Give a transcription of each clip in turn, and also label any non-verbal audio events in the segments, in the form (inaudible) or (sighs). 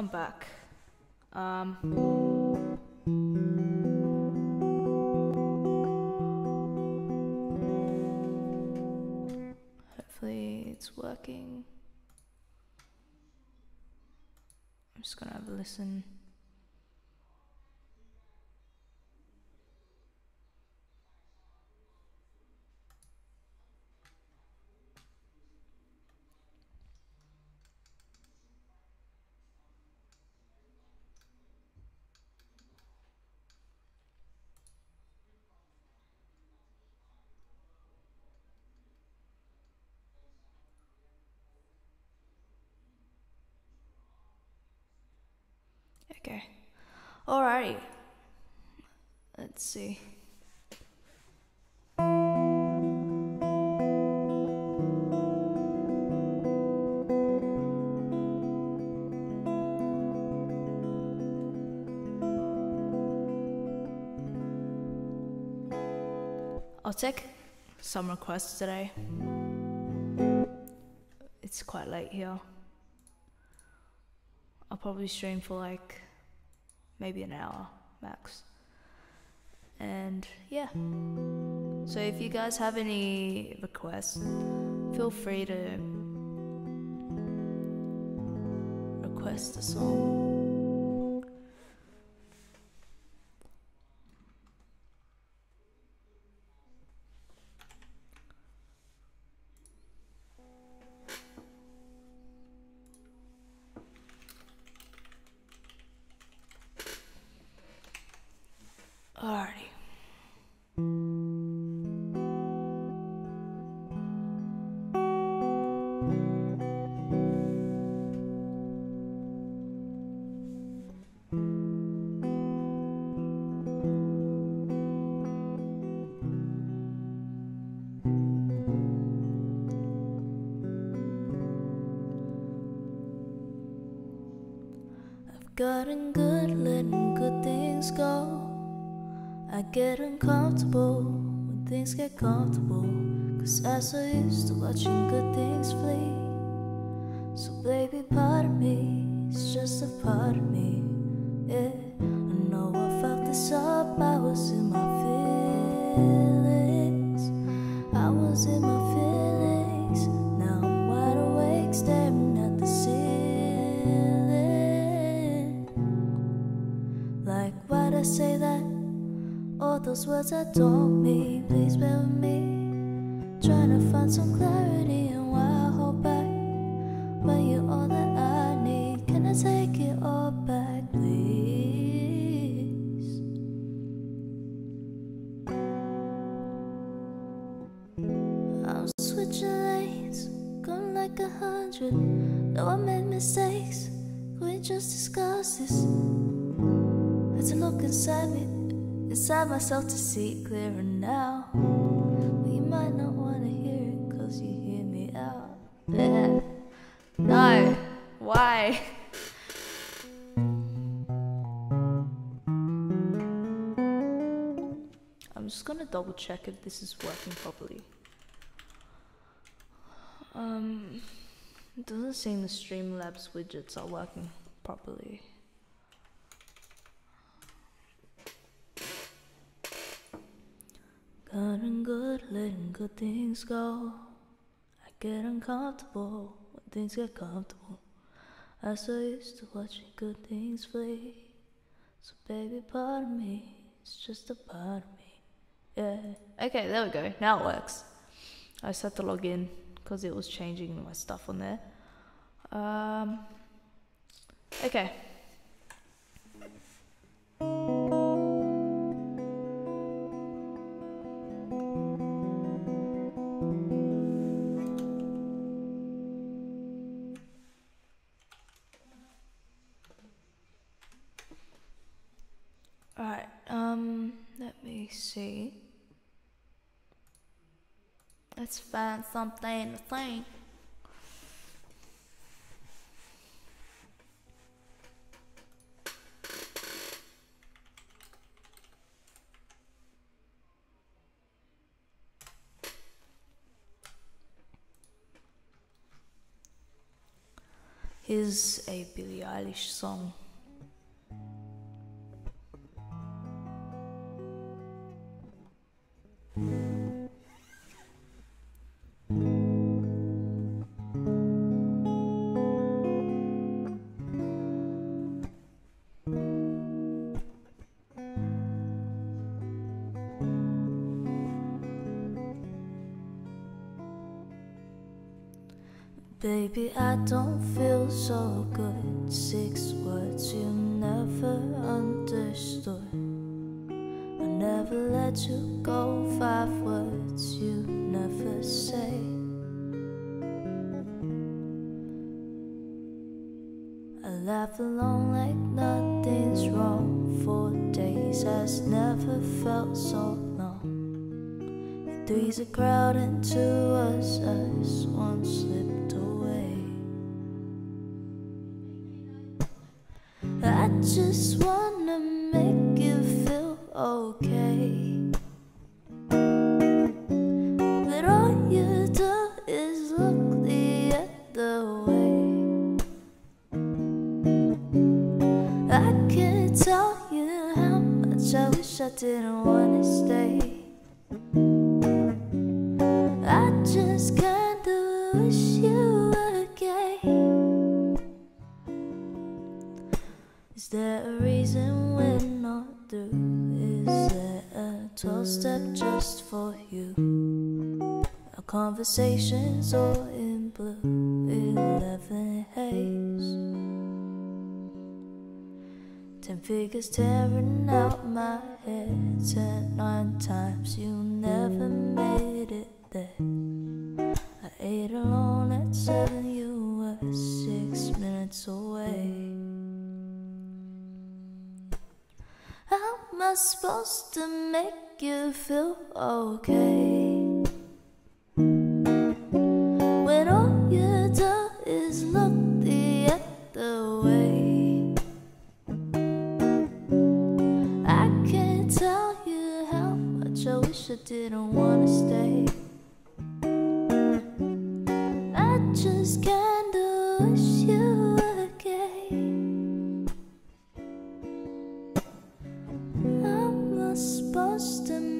I'm back. Um, hopefully it's working. I'm just gonna have a listen. Okay. Alrighty. Let's see. I'll take some requests today. It's quite late here. I'll probably stream for like maybe an hour max. And yeah. So if you guys have any requests, feel free to request a song. See clearer now. But you might not wanna hear it, cause you hear me out. Yeah. No, why? I'm just gonna double check if this is working properly. Um, it doesn't seem the Streamlabs widgets are working properly. Gotten good, letting good things go. I get uncomfortable when things get comfortable. I so used to watching good things flee. So baby, part of me is just a part of me. Yeah. Okay, there we go. Now it works. I just had to log in because it was changing my stuff on there. Um. Okay. Find something to think. Here's a Billie Eilish song. Baby, I don't feel so good. Six words you never understood. I never let you go. Five words you never say. I laugh alone like nothing's wrong. Four days has never felt so long. Three's a crowd and two was us. One slipped away. Just wanna conversations all in blue, 11 haze. Ten figures tearing out my head. Ten, nine times you never made it there. I ate alone at seven, you were six minutes away. How am I supposed to make you feel okay? Other way. I can't tell you how much I wish I didn't wanna stay. I just kinda wish you were gay. How am I supposed to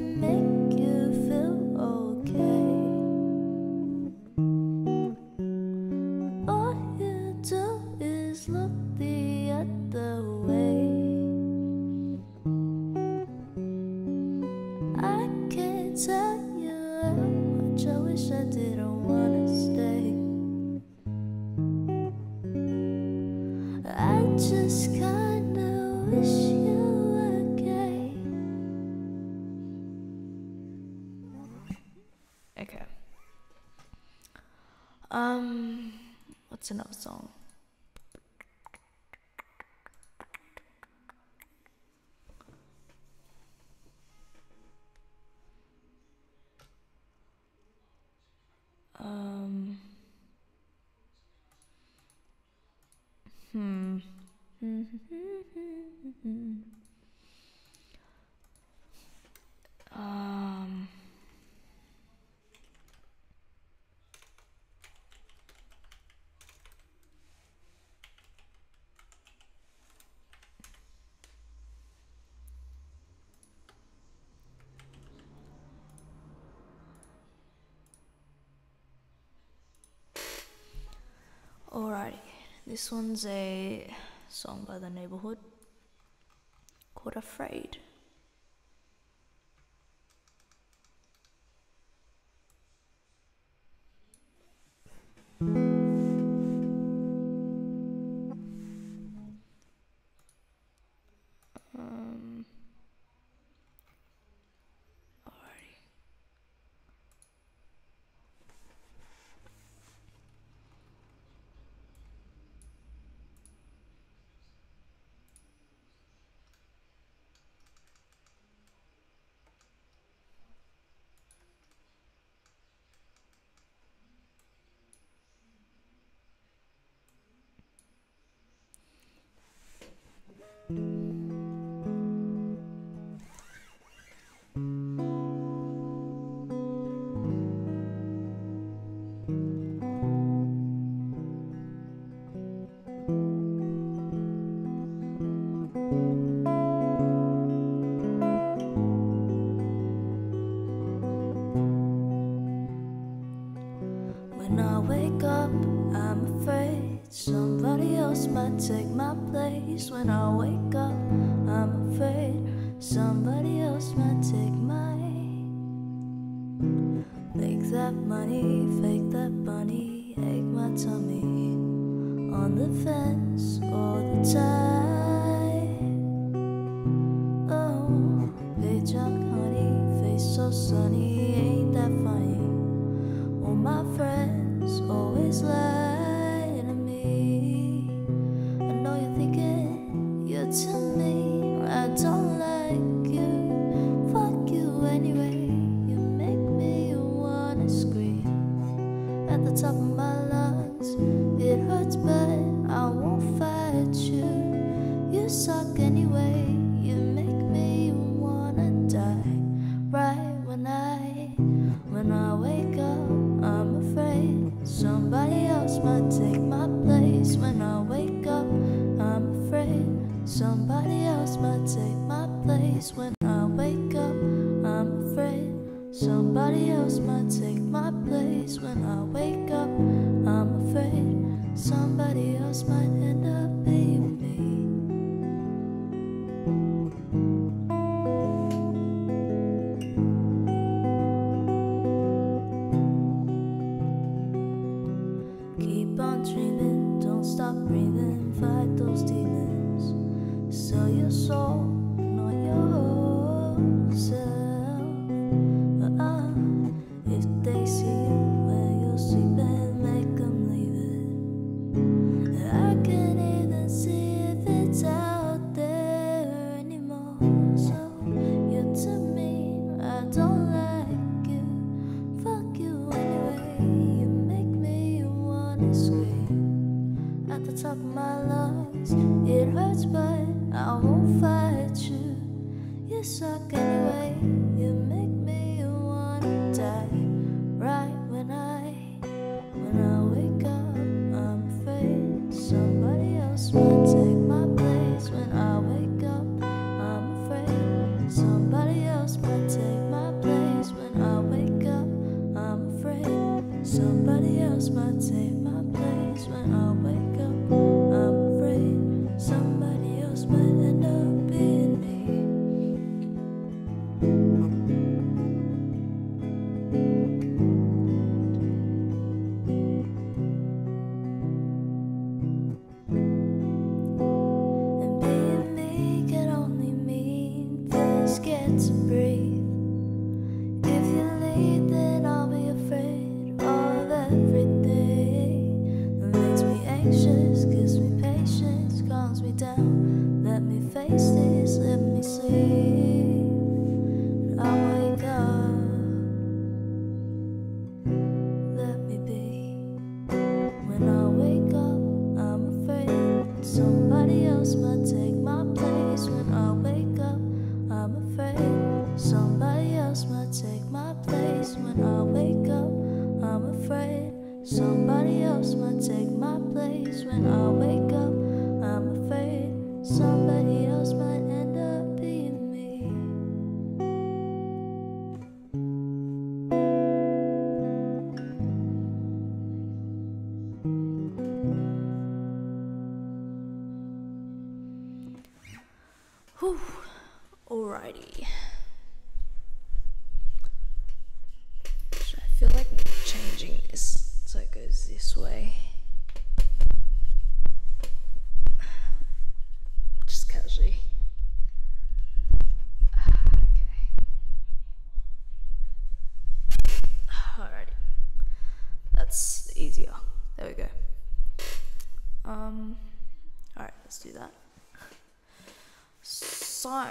another song? Um. Hmm. um. Alrighty, this one's a song by the Neighbourhood called Afraid. Take my place when I wake up. Anyway. So,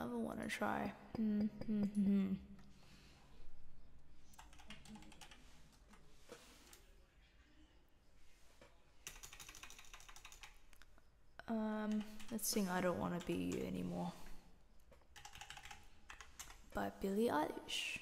another one to try. Mm-hmm. Um, let's sing I Don't Want to Be You Anymore by Billie Eilish.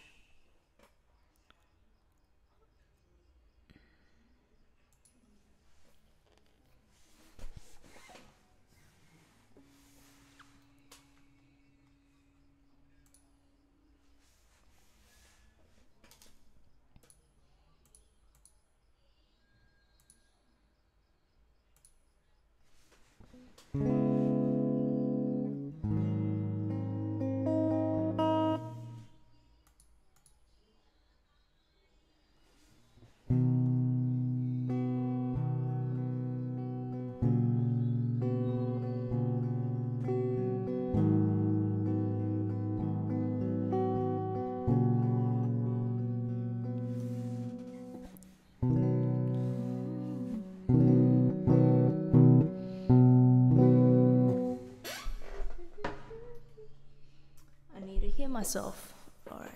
myself already.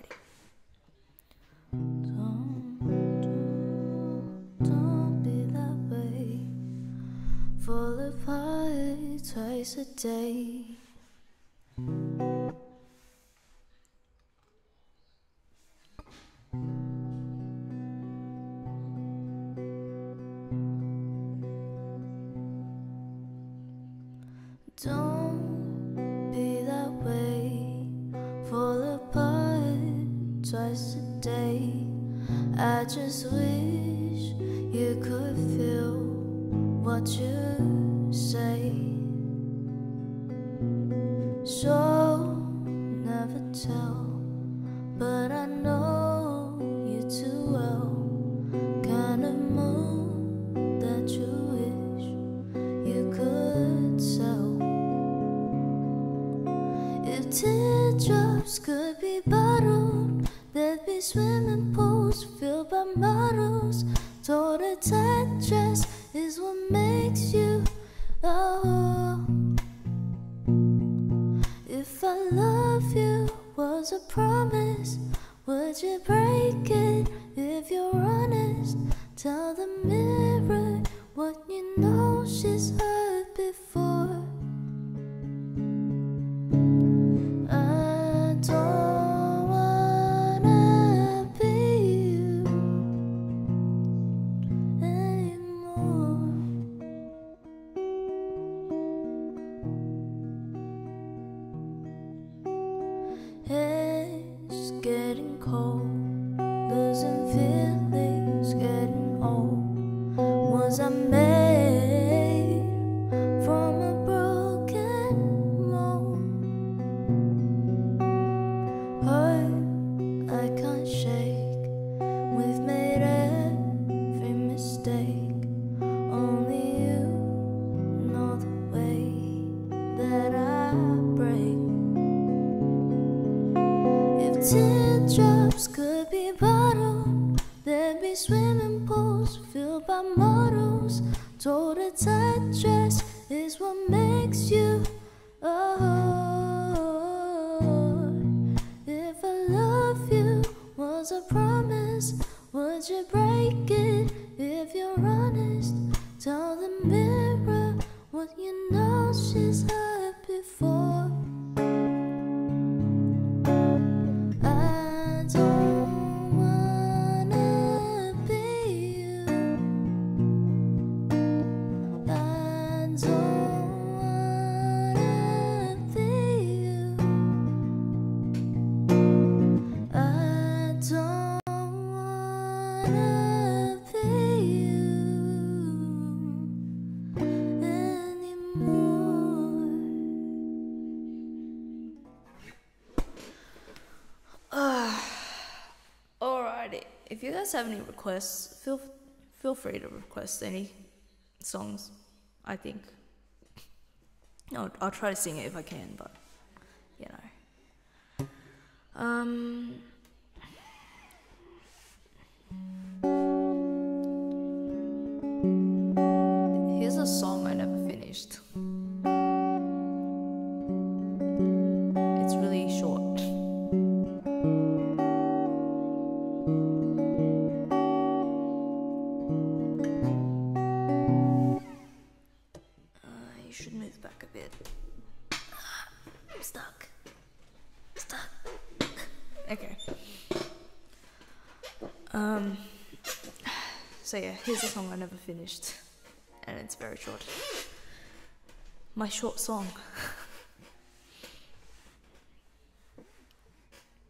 Don't, don't, don't be that way. Fall apart twice a day. guys have any requests, feel feel free to request any songs. I think I'll, I'll try to sing it if I can, but here's a song I never finished, and it's very short. My short song.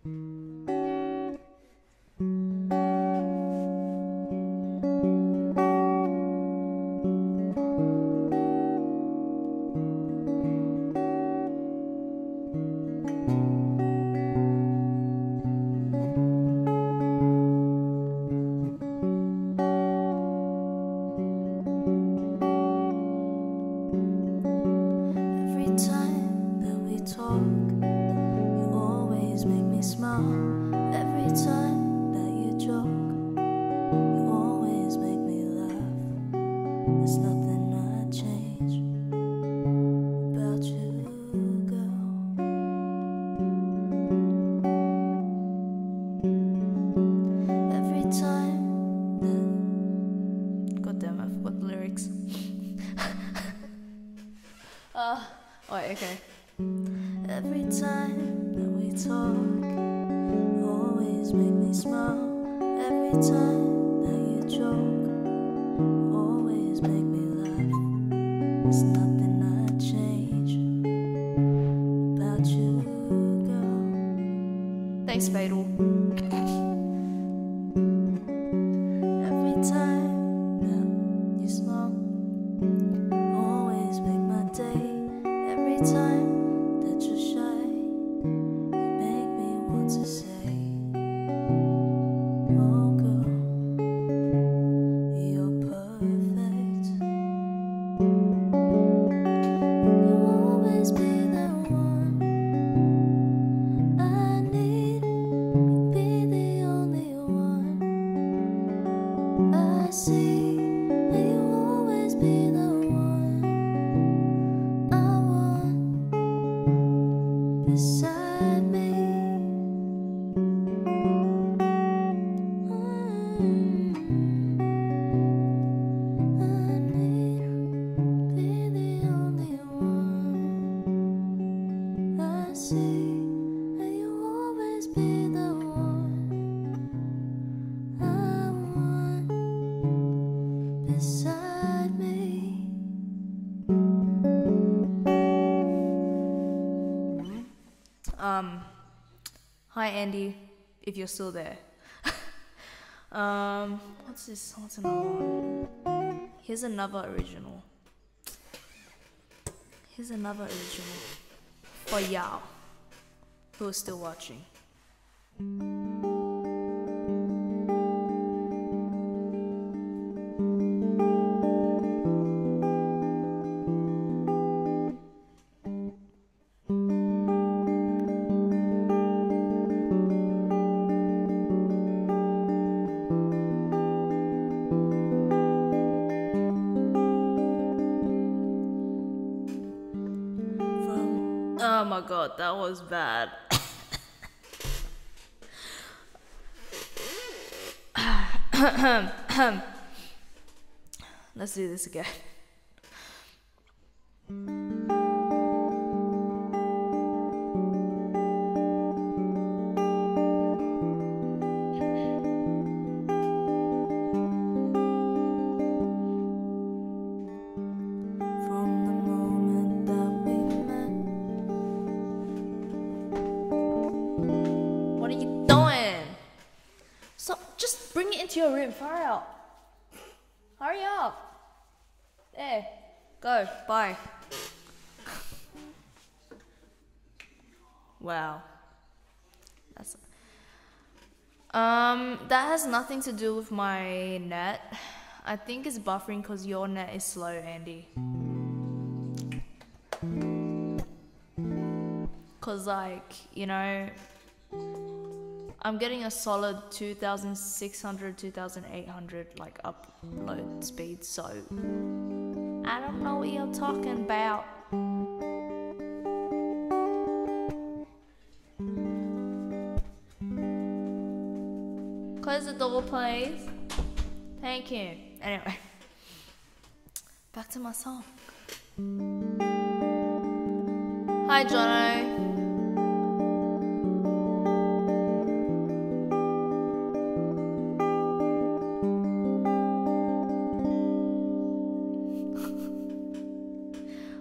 (laughs) if you're still there. (laughs) um, what's this? What's another one? Here's another original. Here's another original for y'all who are still watching. let's do this again. Wow. That's um, that has nothing to do with my net. I think it's buffering because your net is slow, Andy. Cause like, you know, I'm getting a solid 2,600, 2,800 like upload speed, so I don't know what you're talking about. close the double plays. Thank you. Anyway, (laughs) back to my song. Hi, Jono.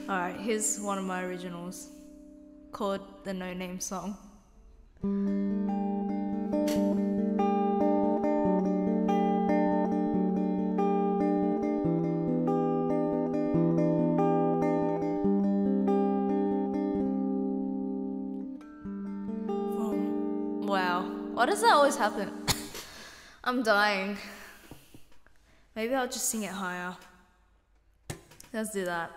(laughs) Alright, here's one of my originals called the No Name Song. happened? (coughs) I'm dying. Maybe I'll just sing it higher. Let's do that.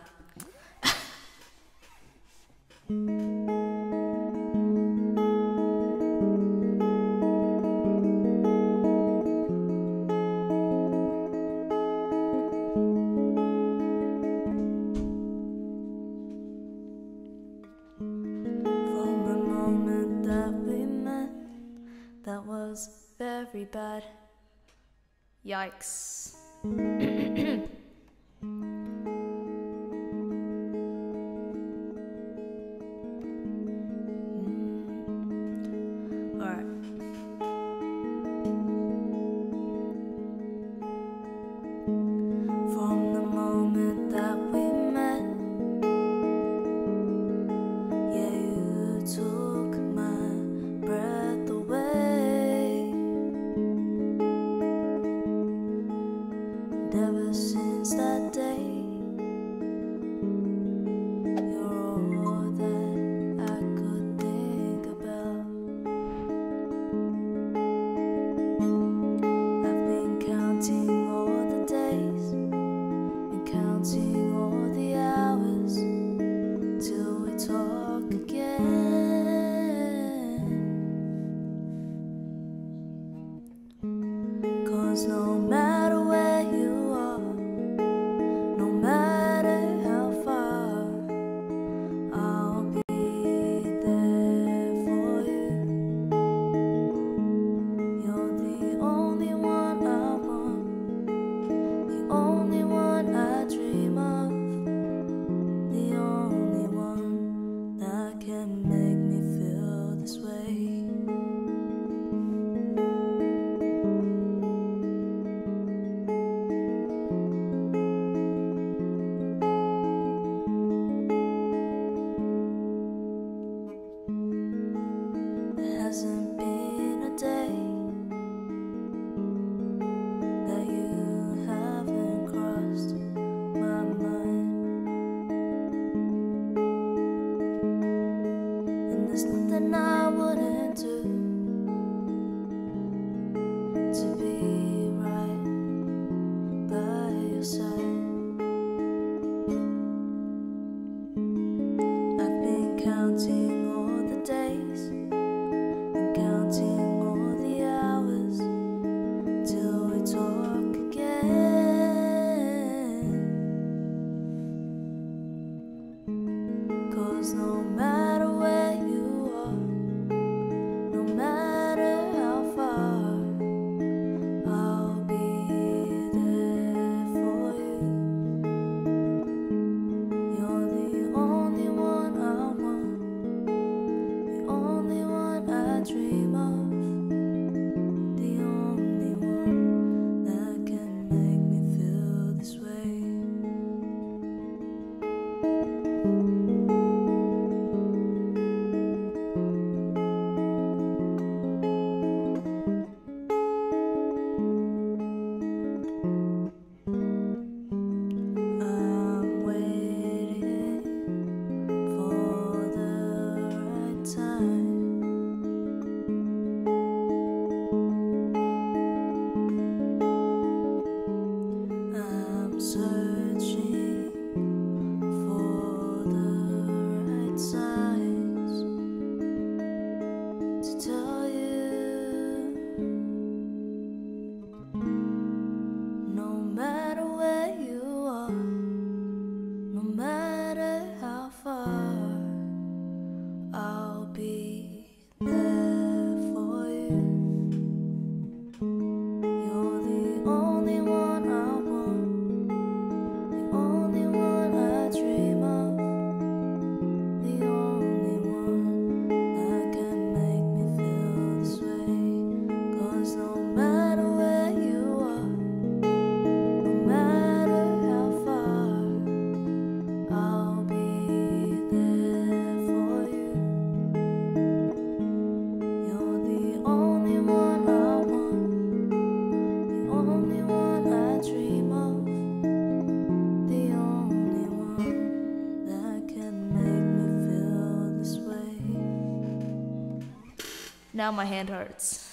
Now my hand hurts.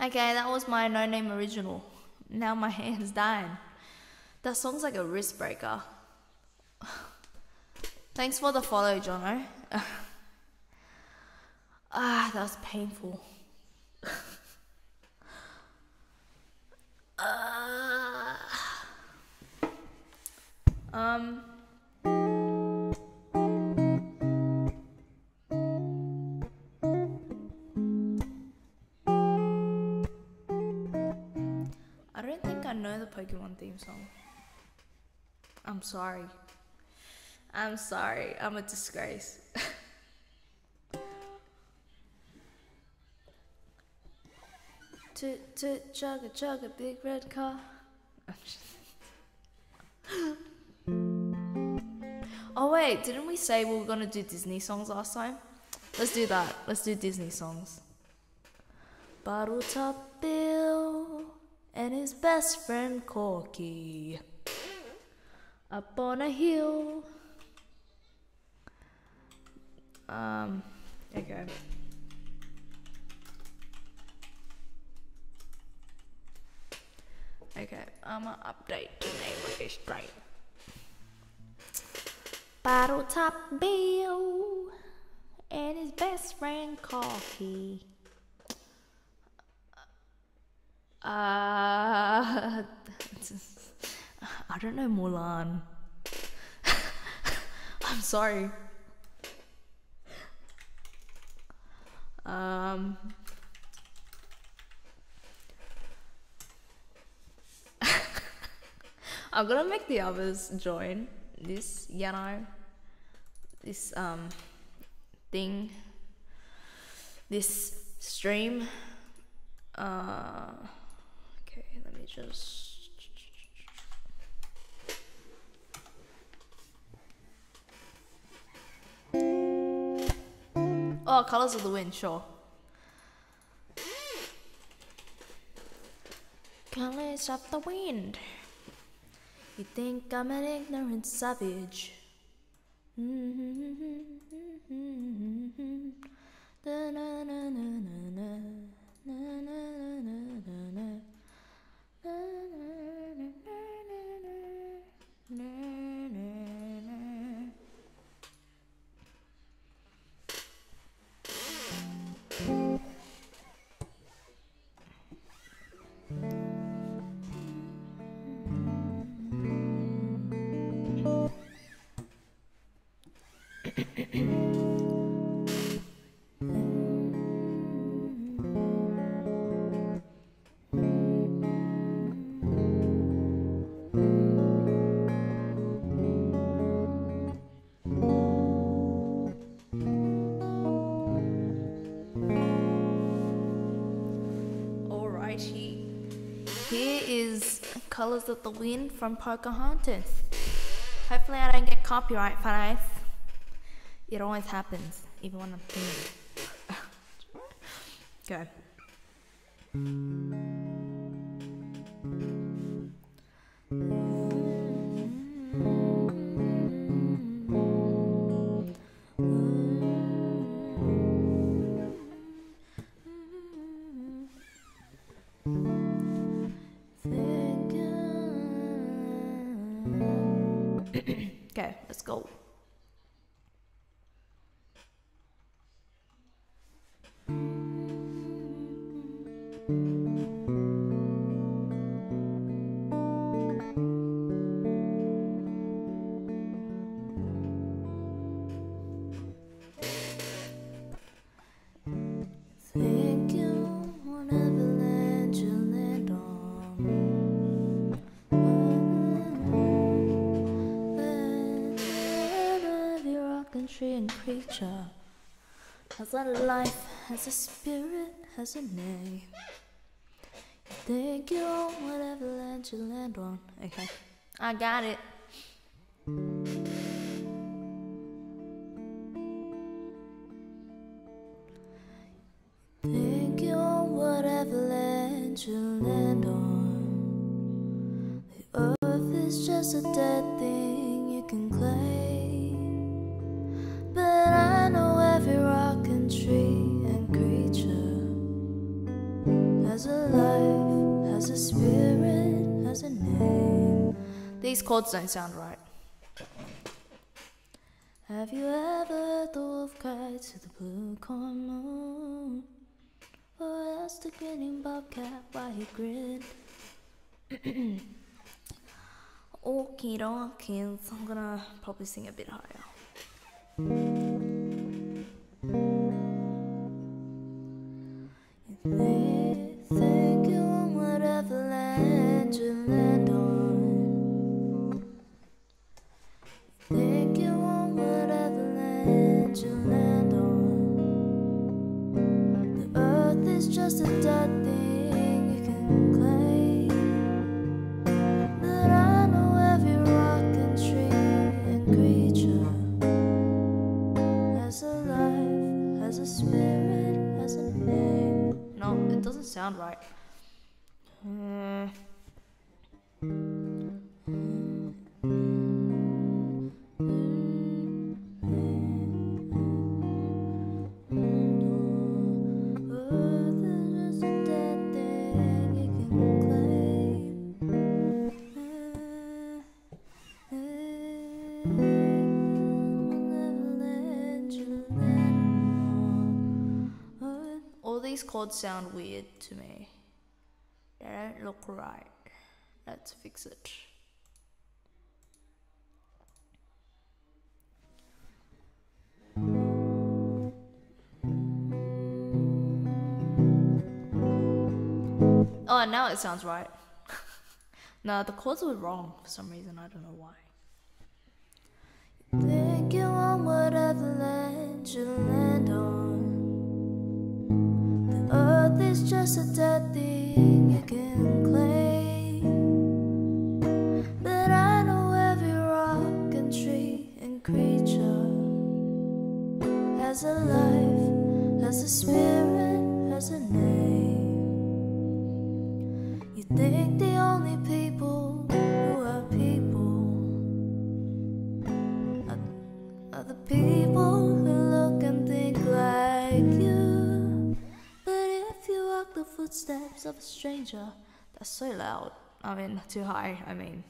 Okay, that was my no name original. Now my (laughs) hand's dying. That song's like a wrist breaker. (sighs) Thanks for the follow, Jono. (laughs) ah, that was painful. I'm sorry. I'm a disgrace. (laughs) toot toot chug a chug a big red car. (laughs) oh wait, didn't we say we were gonna do Disney songs last time? Let's do that. Let's do Disney songs. Bottle top Bill and his best friend Corky up on a hill. Um, okay. Okay, I'ma update the name of this train. Bottle top Bill and his best friend Coffee. Uh, (laughs) I don't know Mulan. (laughs) I'm sorry. Um, (laughs) I'm gonna make the others join this, you know, this um thing, this stream. Uh, okay, let me just. Oh, Colors of the Wind, sure. Colors of the Wind. You think I'm an ignorant savage? Mm-hmm. Colors of the Wind from Pocahontas. Hopefully I don't get copyright for this. It always happens, even when I'm thinking. (laughs) Go. Life, has a spirit, has a name. Think you own whatever land you land on. Okay, I got it. Chords don't sound right. Have you ever the wolf cry to the blue corn moon? Or asked the grinning bobcat why he grinned? (clears throat) Okie dokie, I'm gonna probably sing a bit higher. Right. Uh, Chords sound weird to me. They don't look right. Let's fix it. Oh, now it sounds right. (laughs) no, the chords were wrong for some reason. I don't know why. Think you whatever land you land on. The is just a dead thing you can claim. But I know every rock and tree and creature has a life, has a spirit, has a name. You think the only people who are people are the people footsteps of a stranger, that's so loud. I mean, too high, I mean.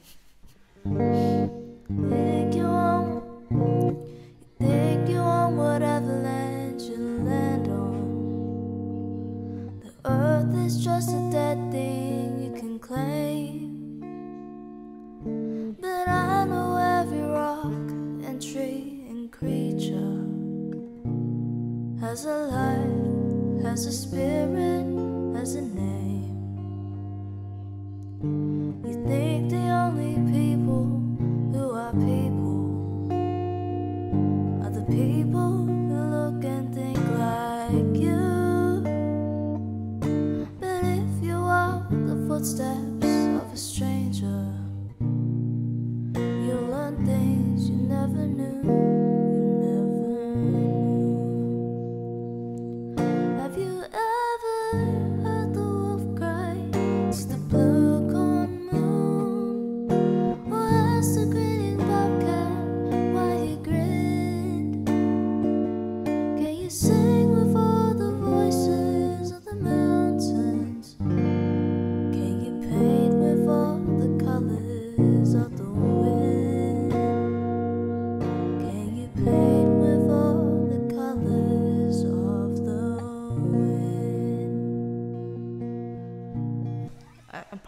You you think you want whatever land you land on. The earth is just a dead thing you can claim. But I know every rock and tree and creature has a life, has a spirit, has a name. You think the only people who are people are the people who look and think like you. But if you walk the footsteps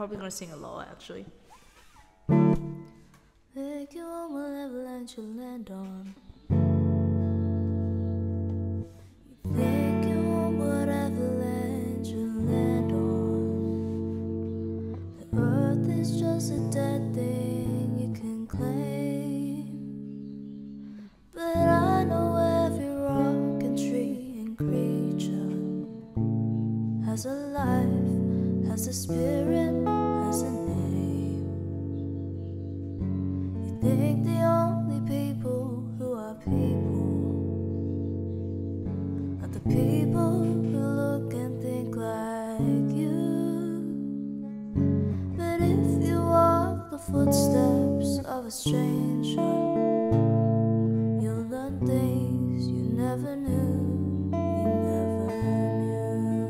probably gonna sing a lot actually. Think you on just a dead thing you can claim. But I know every rock and tree and creature has a life, has a spirit, think the only people who are people are the people who look and think like you. But if you walk the footsteps of a stranger, you'll learn things you never knew. You never knew.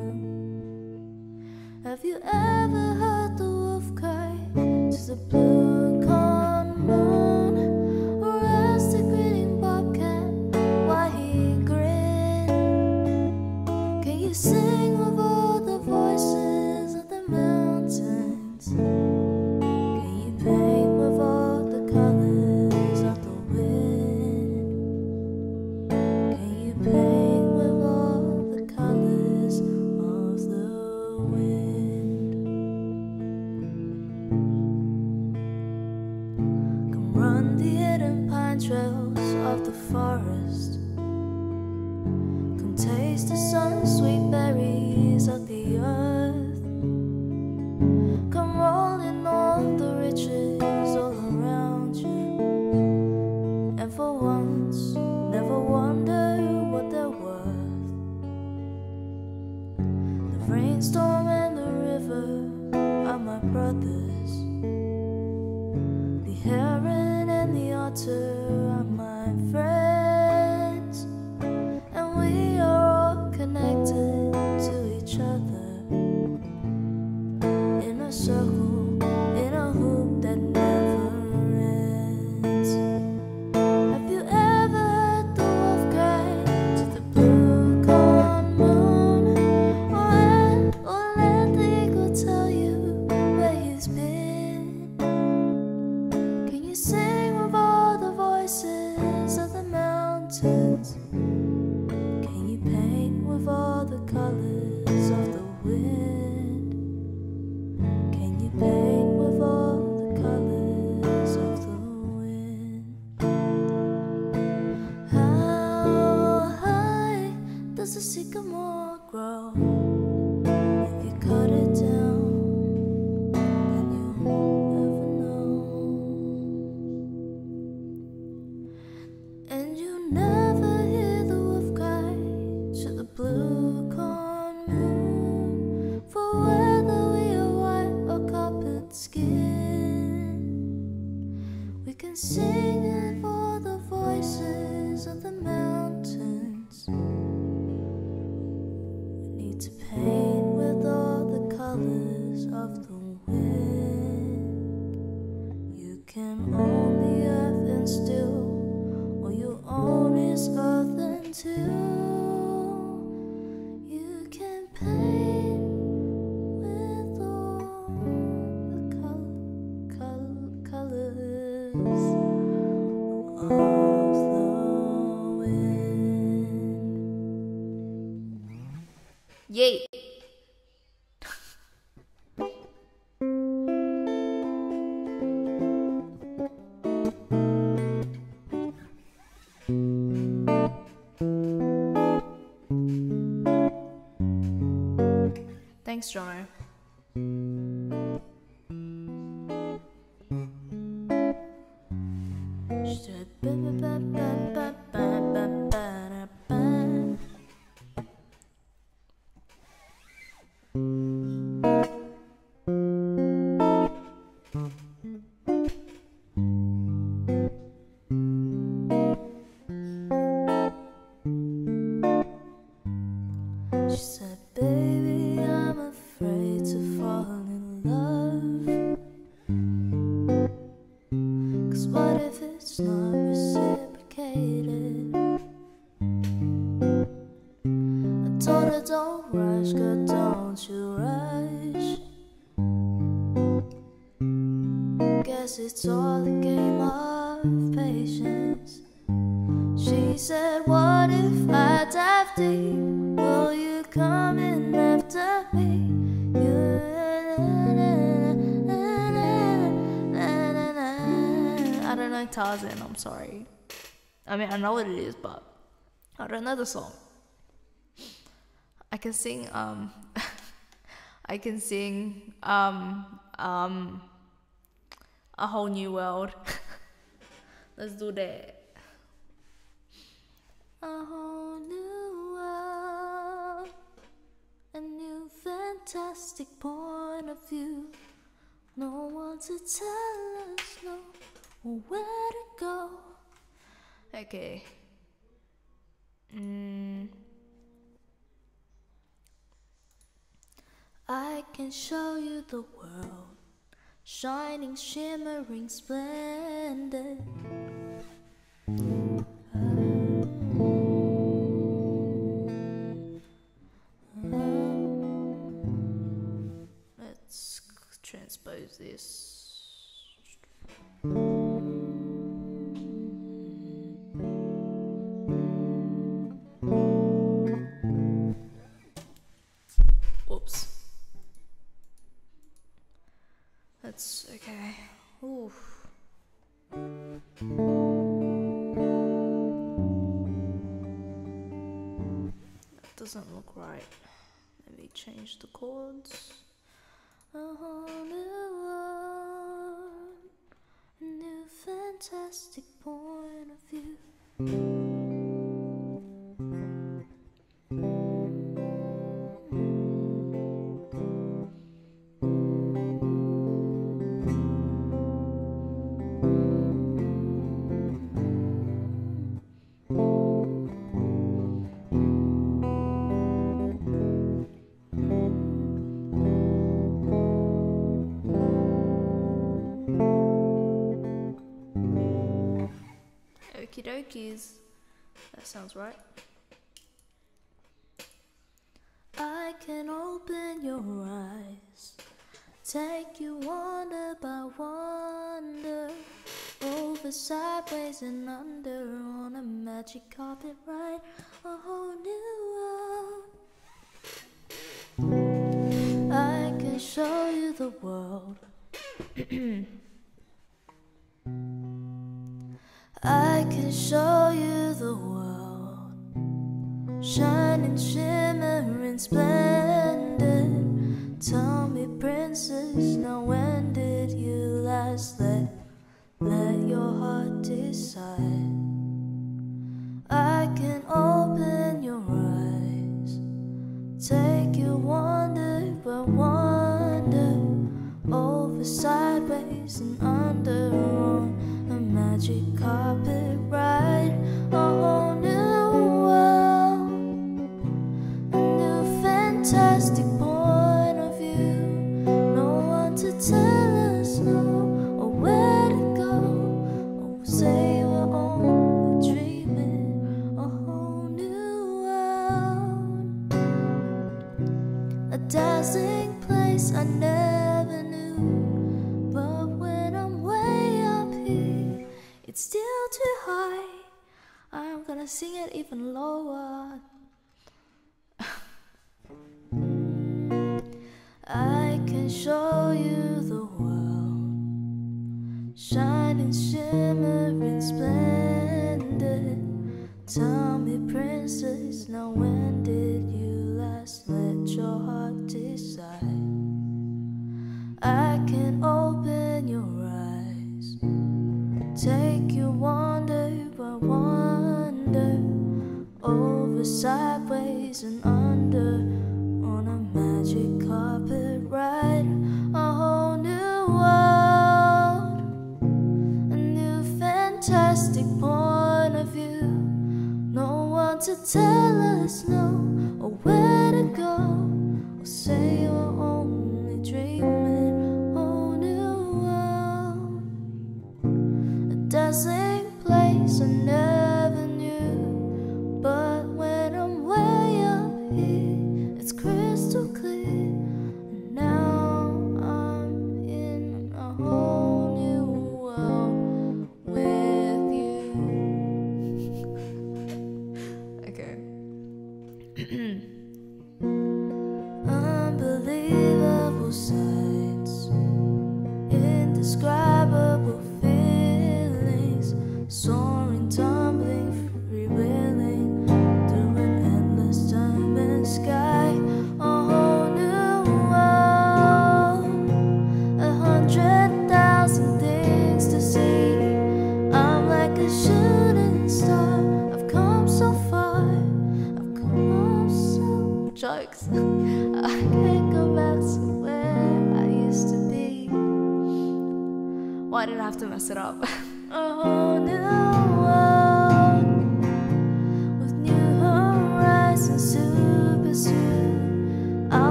Have you ever heard the wolf cry to the blue? Yay! Thanks, drummer. I don't know Tarzan, I'm sorry. I mean, I know what it is, but I don't know the song. I can sing, um, (laughs) I can sing, um, um, a whole new world. (laughs) Let's do that. A whole fantastic point of view. No one to tell us no or where to go. Okay. Mm. I can show you the world, shining, shimmering, splendid. This. Whoops. That's okay. Oof. That doesn't look right. Let me change the chords. A whole new world, a new fantastic point of view. Okie dokies. That sounds right. I can open your eyes, take you wonder by wonder, over, sideways, and under on a magic carpet ride, a whole new world. I can show you the world. (clears throat) can show you the world, shining, shimmering, splendid. Tell me, princess, now when did you last let let your heart decide? I can open your eyes, take you wonder by wonder, over, sideways, and under sing it even lower. I can show you the world, shining, shimmering, splendid. Tell me, princess, now when did you last let your heart decide? I can over, sideways, and under on a magic carpet ride. A whole new world, a new fantastic point of view. No one to tell us no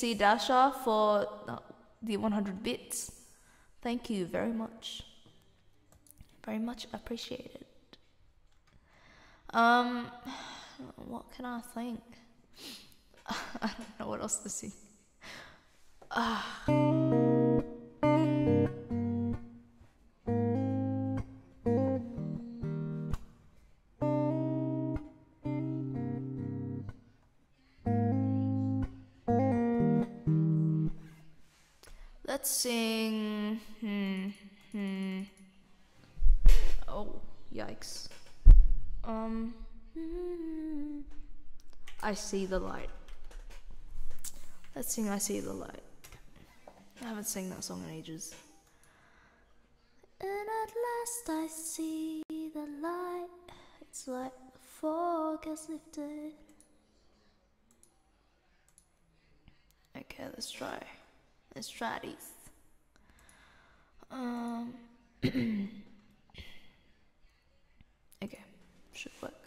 CC Dasher for the 100 bits. Thank you very much. Very much appreciated. Um, what can I think? (laughs) I don't know what else to sing. Ah. Let's sing. Hmm. Hmm. Oh, yikes. Um. hmm. I see the light. Let's sing I See the Light. I haven't sung that song in ages. And at last I see the light. It's like the fog has lifted. Okay, let's try. These. Um. (clears throat) okay, should work.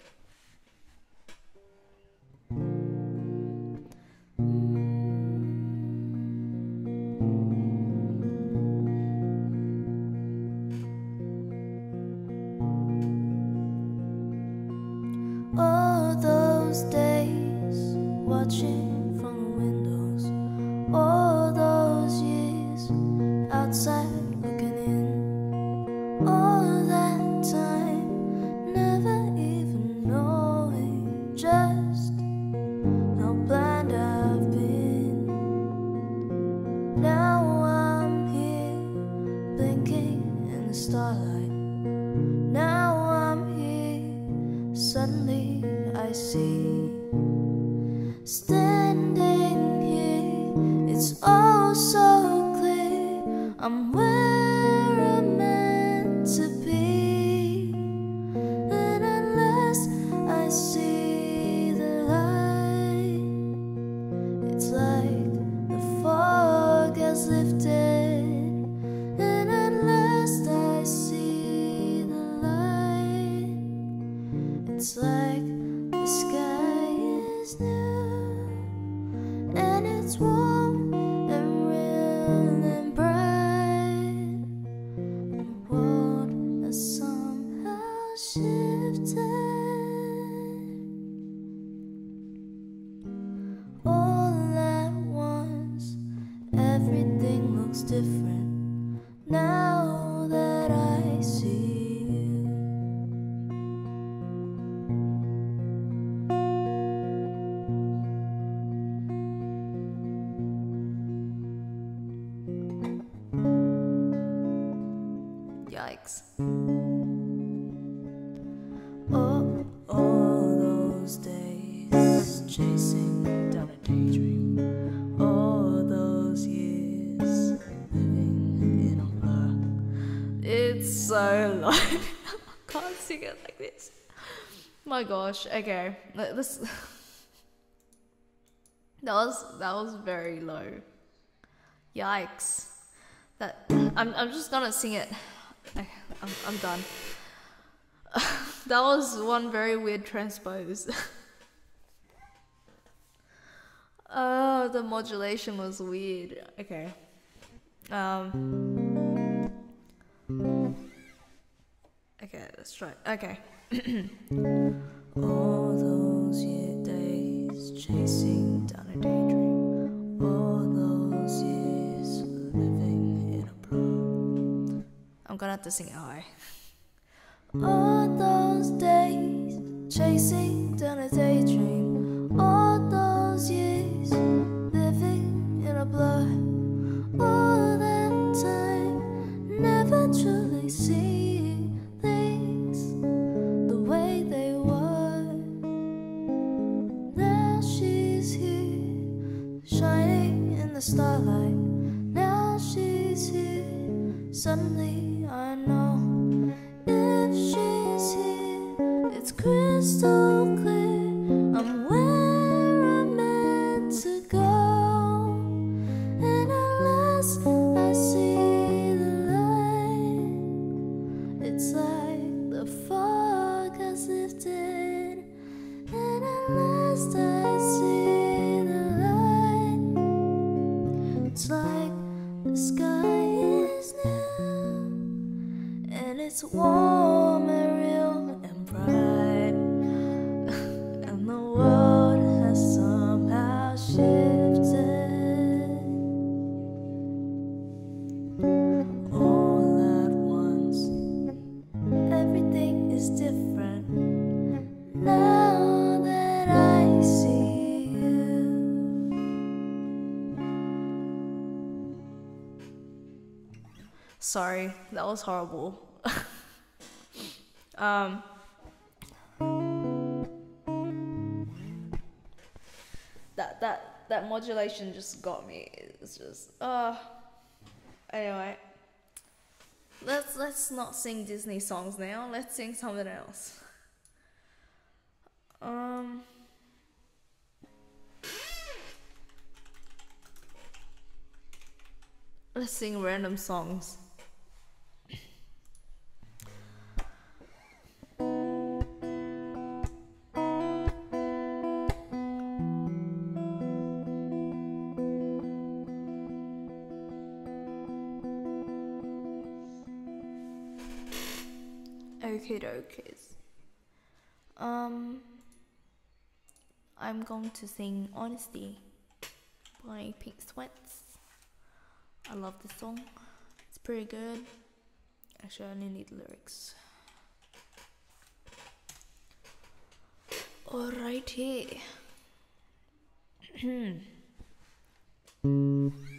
My gosh. Okay. Let's. (laughs) that was that was very low. Yikes. That I'm I'm just gonna sing it. Okay, I'm I'm done. (laughs) that was one very weird transpose. (laughs) oh, the modulation was weird. Okay. Um. Okay, let's try. Okay. (clears throat) All those year days chasing down a daydream. All those years living in a blur. I'm gonna have to sing it high. All those days chasing down a daydream. All those years living in a blur. All that time never truly seeing starlight. Now she's here, suddenly I know. If she's here, it's crystal warm and real and bright, (laughs) and the world has somehow shifted. All at once, everything is different now that I see you. Sorry, that was horrible. Um, that that that modulation just got me. It's just uh anyway. Let's let's not sing Disney songs now. Let's sing something else. Um Let's sing random songs. Okay, dokies. Um, I'm going to sing Honesty by Pink Sweats. I love this song. It's pretty good. Actually, I only need lyrics. Alrighty. (clears throat)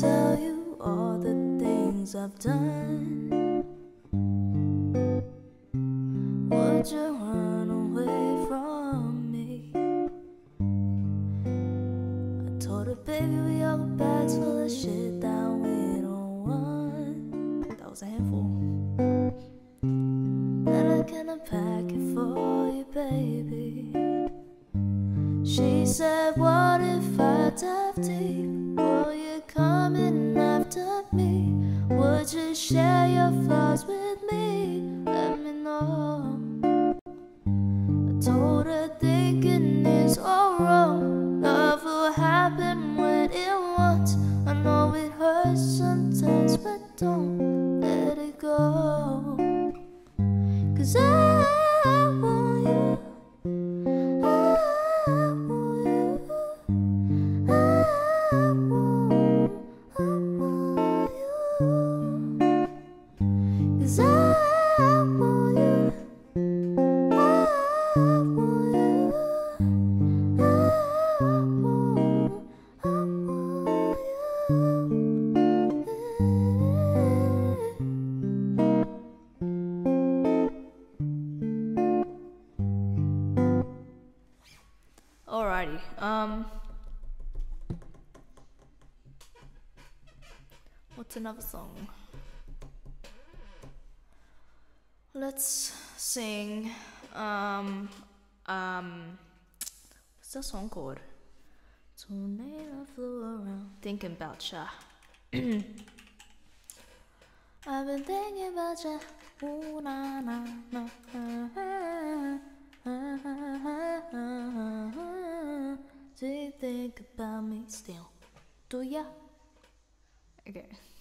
tell you What's another song? Let's sing. Um, um, what's that song called? Tornado flew around. Thinking about ya. (clears throat) I've been thinking about ya. Ooh, na, na, na, ah, ah, ah, Do you think about me still? Do ya? Okay.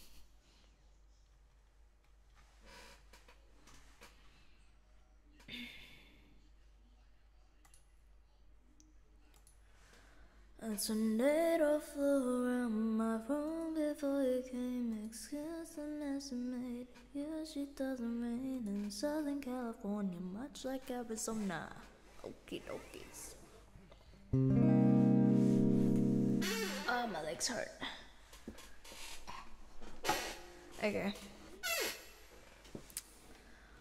It's a tornado flew around my room before you came. Excuse the mess I made. Usually doesn't rain in Southern California, much like Arizona. Okie dokies. Oh, my legs hurt. Okay.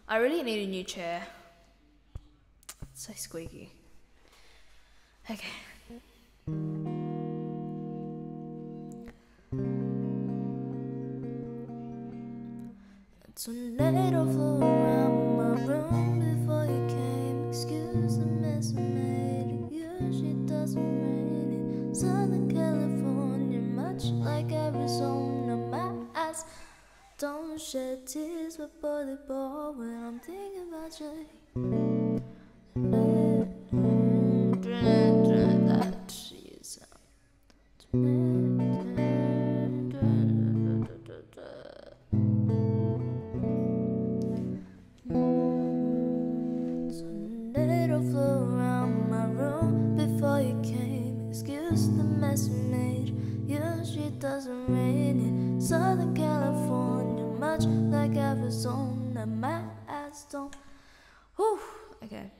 I really need a new chair. It's so squeaky. Okay. Tornado flew around my room before you came. Excuse the mess I made. It usually doesn't rain in Southern California, much like Arizona. My eyes don't shed tears, but boy, they ball when I'm thinking about you. Like Arizona. My eyes don't. Whew. Okay,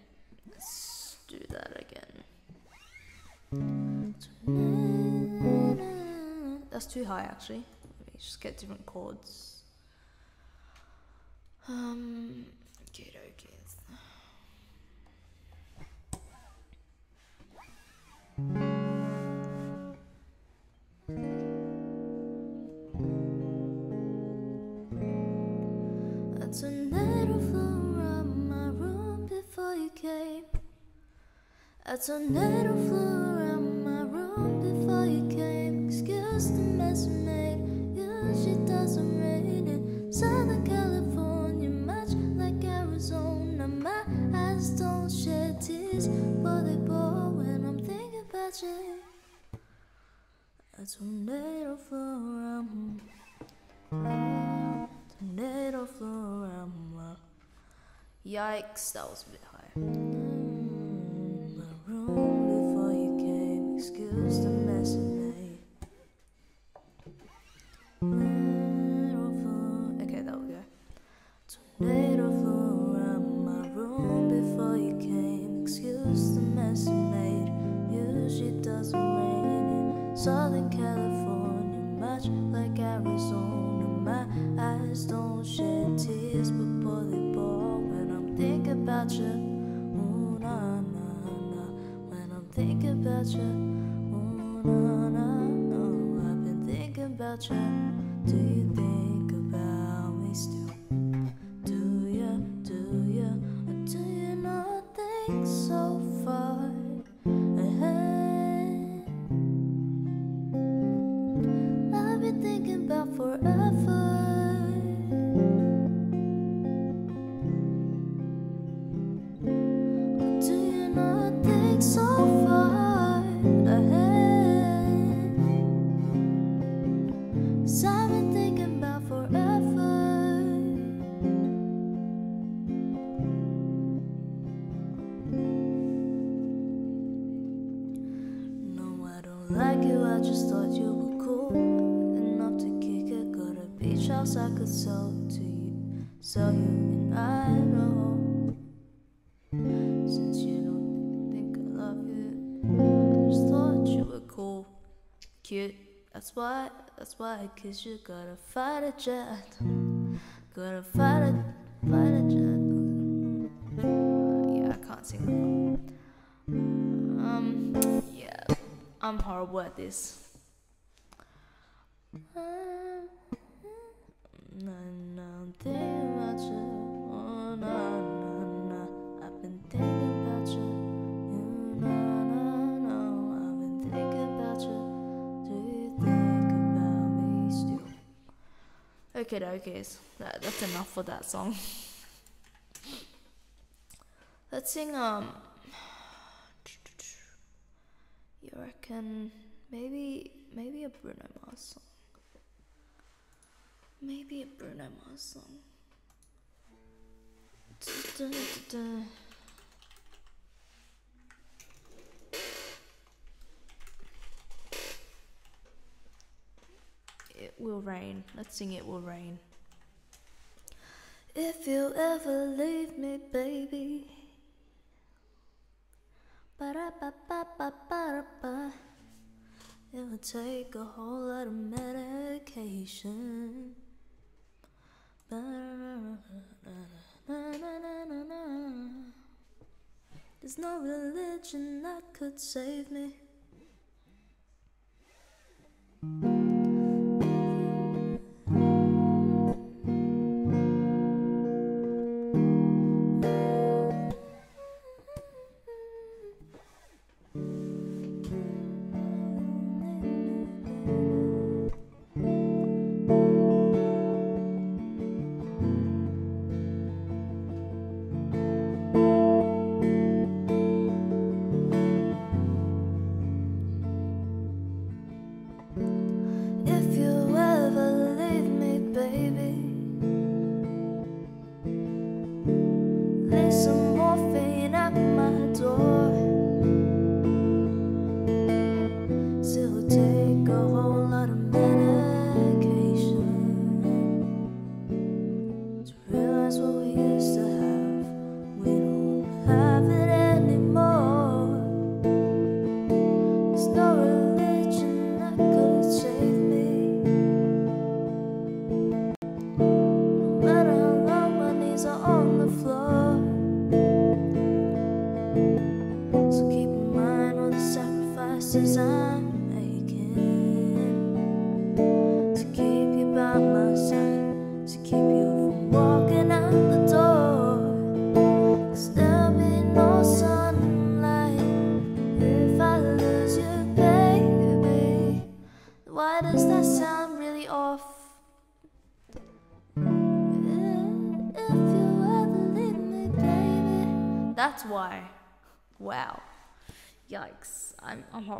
let's do that again. That's too high, actually. Let me just get different chords. Um, okay, came. A tornado flew around my room before you came. Excuse the mess we made. Usually doesn't rain in Southern California, much like Arizona. My eyes don't shed tears, but they pour when I'm thinking about you. A tornado flew around. Tornado flew around. Yikes, that was a bit Mm, Southern California, much like Arizona. My eyes don't shed tears, they when I'm thinking about you. Thinking about you. Ooh, no, no, no. I've been thinking about you. Do you think cute. That's why, that's why kiss you. gotta fight a jet, Gotta fight a fight a jet. Yeah, I can't sing. Um, yeah, I'm horrible at this. Na, na, I'm Okay, dokies. That, that's enough for that song. Let's sing, um. You reckon maybe maybe a Bruno Mars song. Maybe a Bruno Mars song. will rain. Let's sing It Will Rain. If you ever leave me, baby. Ba-da-ba-ba-ba-ba-ba. It would take a whole lot of medication. There's no religion that could save me.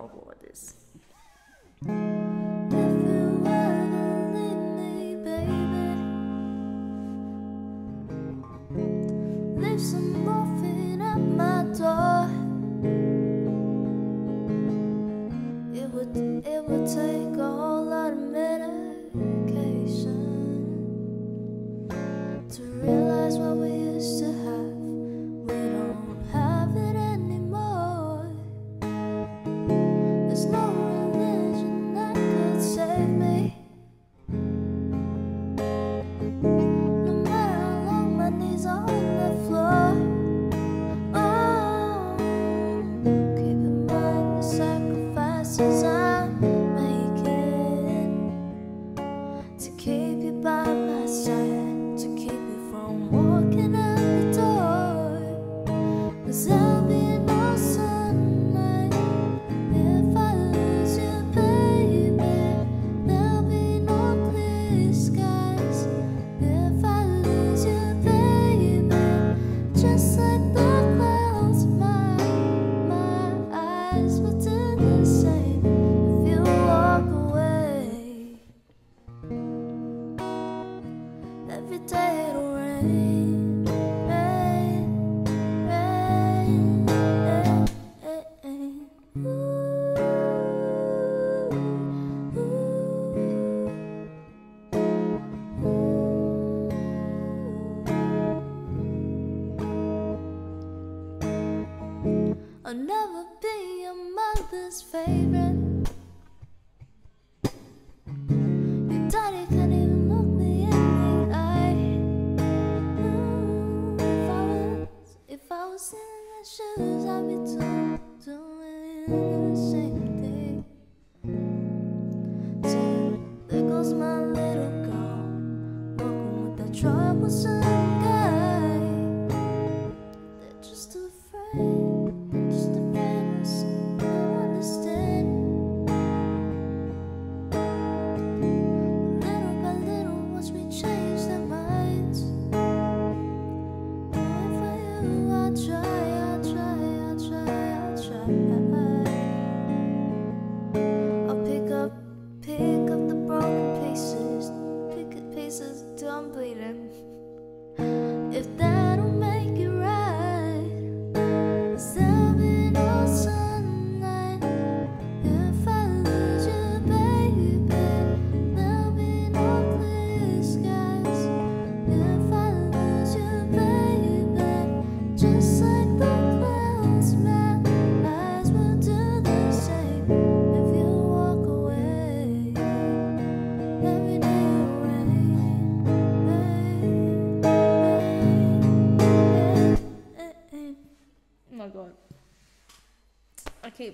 all borders. Leave some morphine up my glasses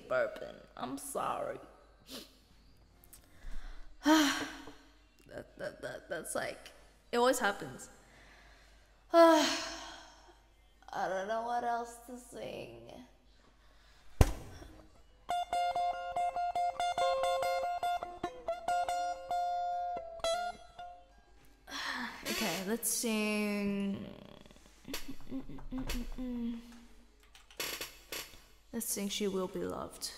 burping. I'm sorry. (sighs) that, that, that, that's like, it always happens. (sighs) I don't know what else to sing. (sighs) Okay, let's sing. Let's sing She Will Be Loved.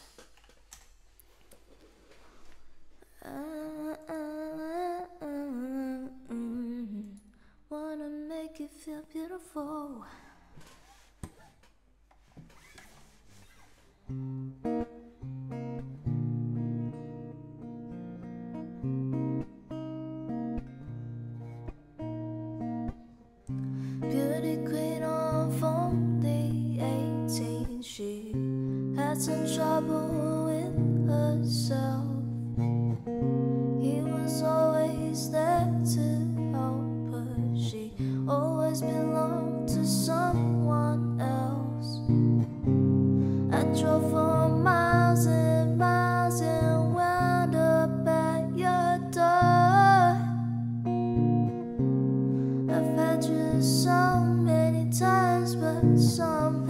Wanna make you feel beautiful. Beauty queen of only 18, she had some trouble with herself. He was always there to help her. She always belonged to someone else. I drove for miles and miles and wound up at your door. I've had you so many times, but somehow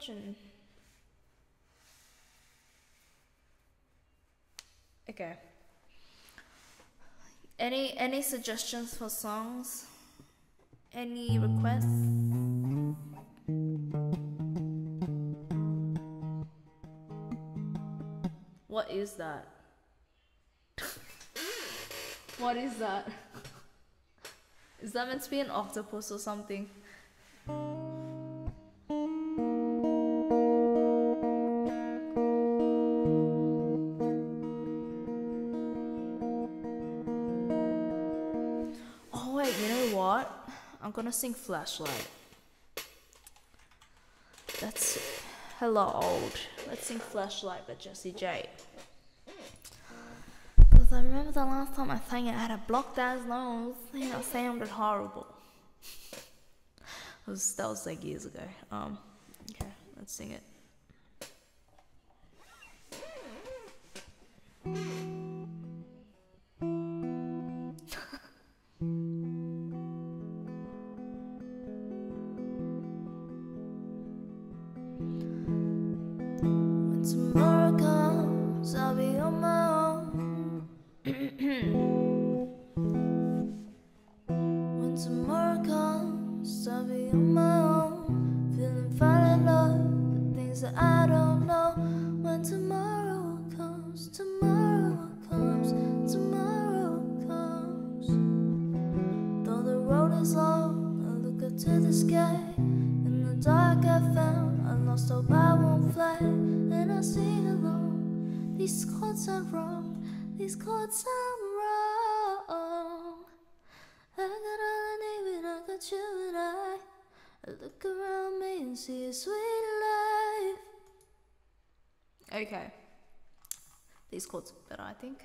fortune. Okay. Any any suggestions for songs? Any requests? What is that? (laughs) what is that? Is that meant to be an octopus or something? promising flashlight. That's Hello Old. Let's sing Flashlight by Jessie J. Because I remember the last time I sang it, I had a blocked out nose You know, sounded horrible. Was, that was like years ago. Um, okay, let's sing it. called better I think.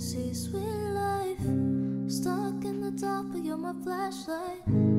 see sweet life Stuck in the dark, but you're my flashlight.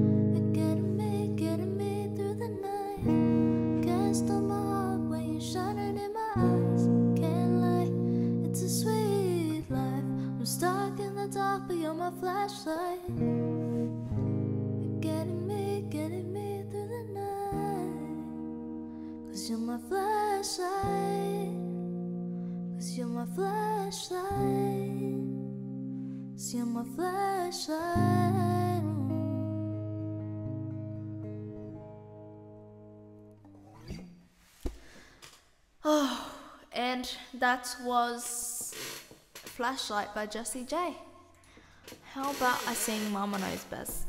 That was Flashlight by Jessie J. How about I sing Mama Knows Best?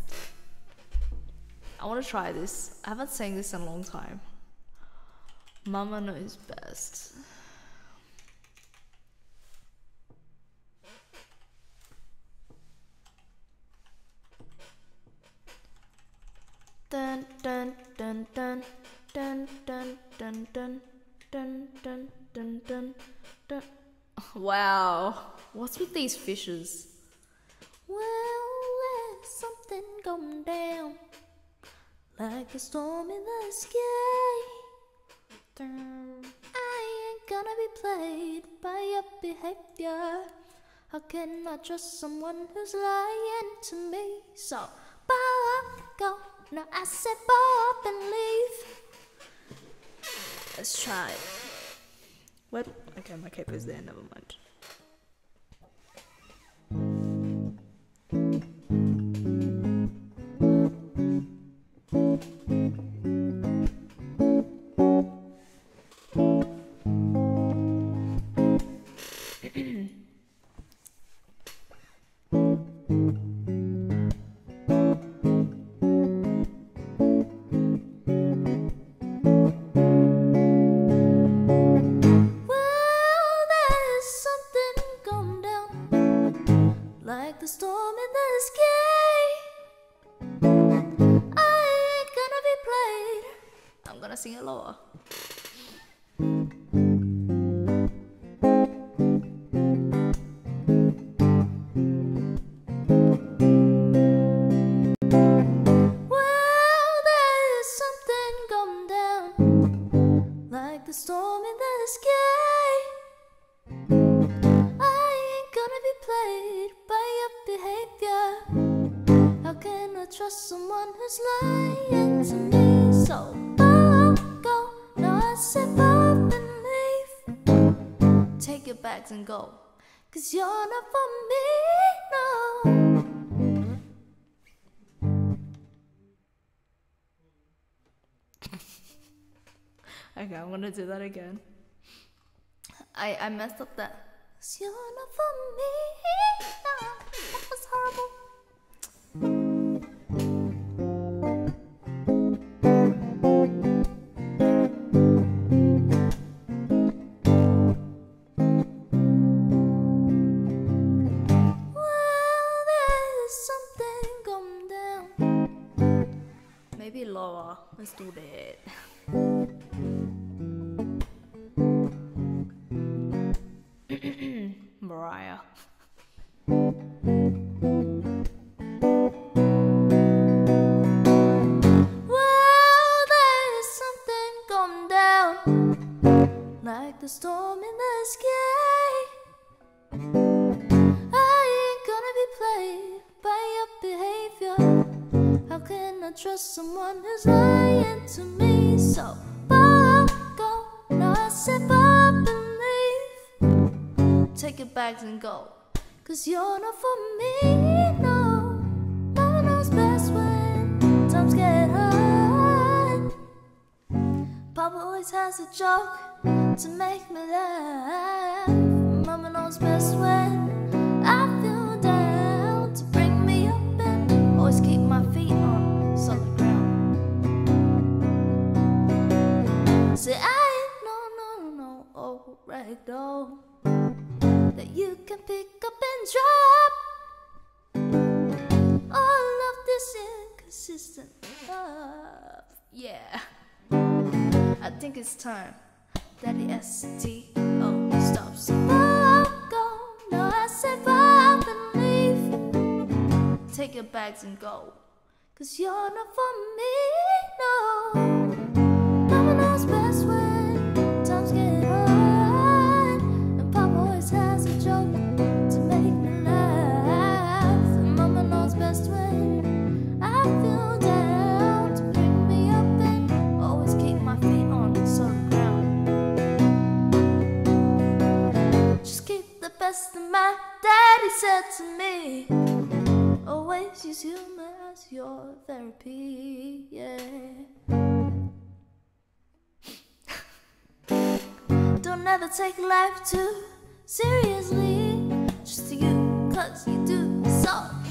I want to try this. I haven't sang this in a long time. Mama Knows Best. Dun dun dun dun dun dun dun dun dun dun dun dun (laughs) Wow, what's with these fishes? Well, there's something going down, like a storm in the sky. I ain't gonna be played by your behavior. How can I trust someone who's lying to me? So, bow up, go. No, I said bow up and leave. Let's try it. What? Okay, my cape is there, never mind. Cause (laughs) you're not for me, no. Okay, I'm gonna do that again. I I messed up that. 'Cause You're not for me. No, that was horrible. Let's do that. I trust someone who's lying to me? So, bow, go. No, I said up and leave. Take your bags and go. Cause you're not for me, no. Mama knows best when times get hard. Papa always has a joke to make me laugh. Mama knows best when Say I no no no old ragdoll that you can pick up and drop. All of this inconsistent love, yeah. I think it's time that the STO stops. Oh, go. No, I said up and leave. Take your bags and go. Cause you're not for me, no. On solid ground. Just keep the best said to me, always use humor as your therapy. Yeah. Don't ever take life too seriously. Just you, cause you do so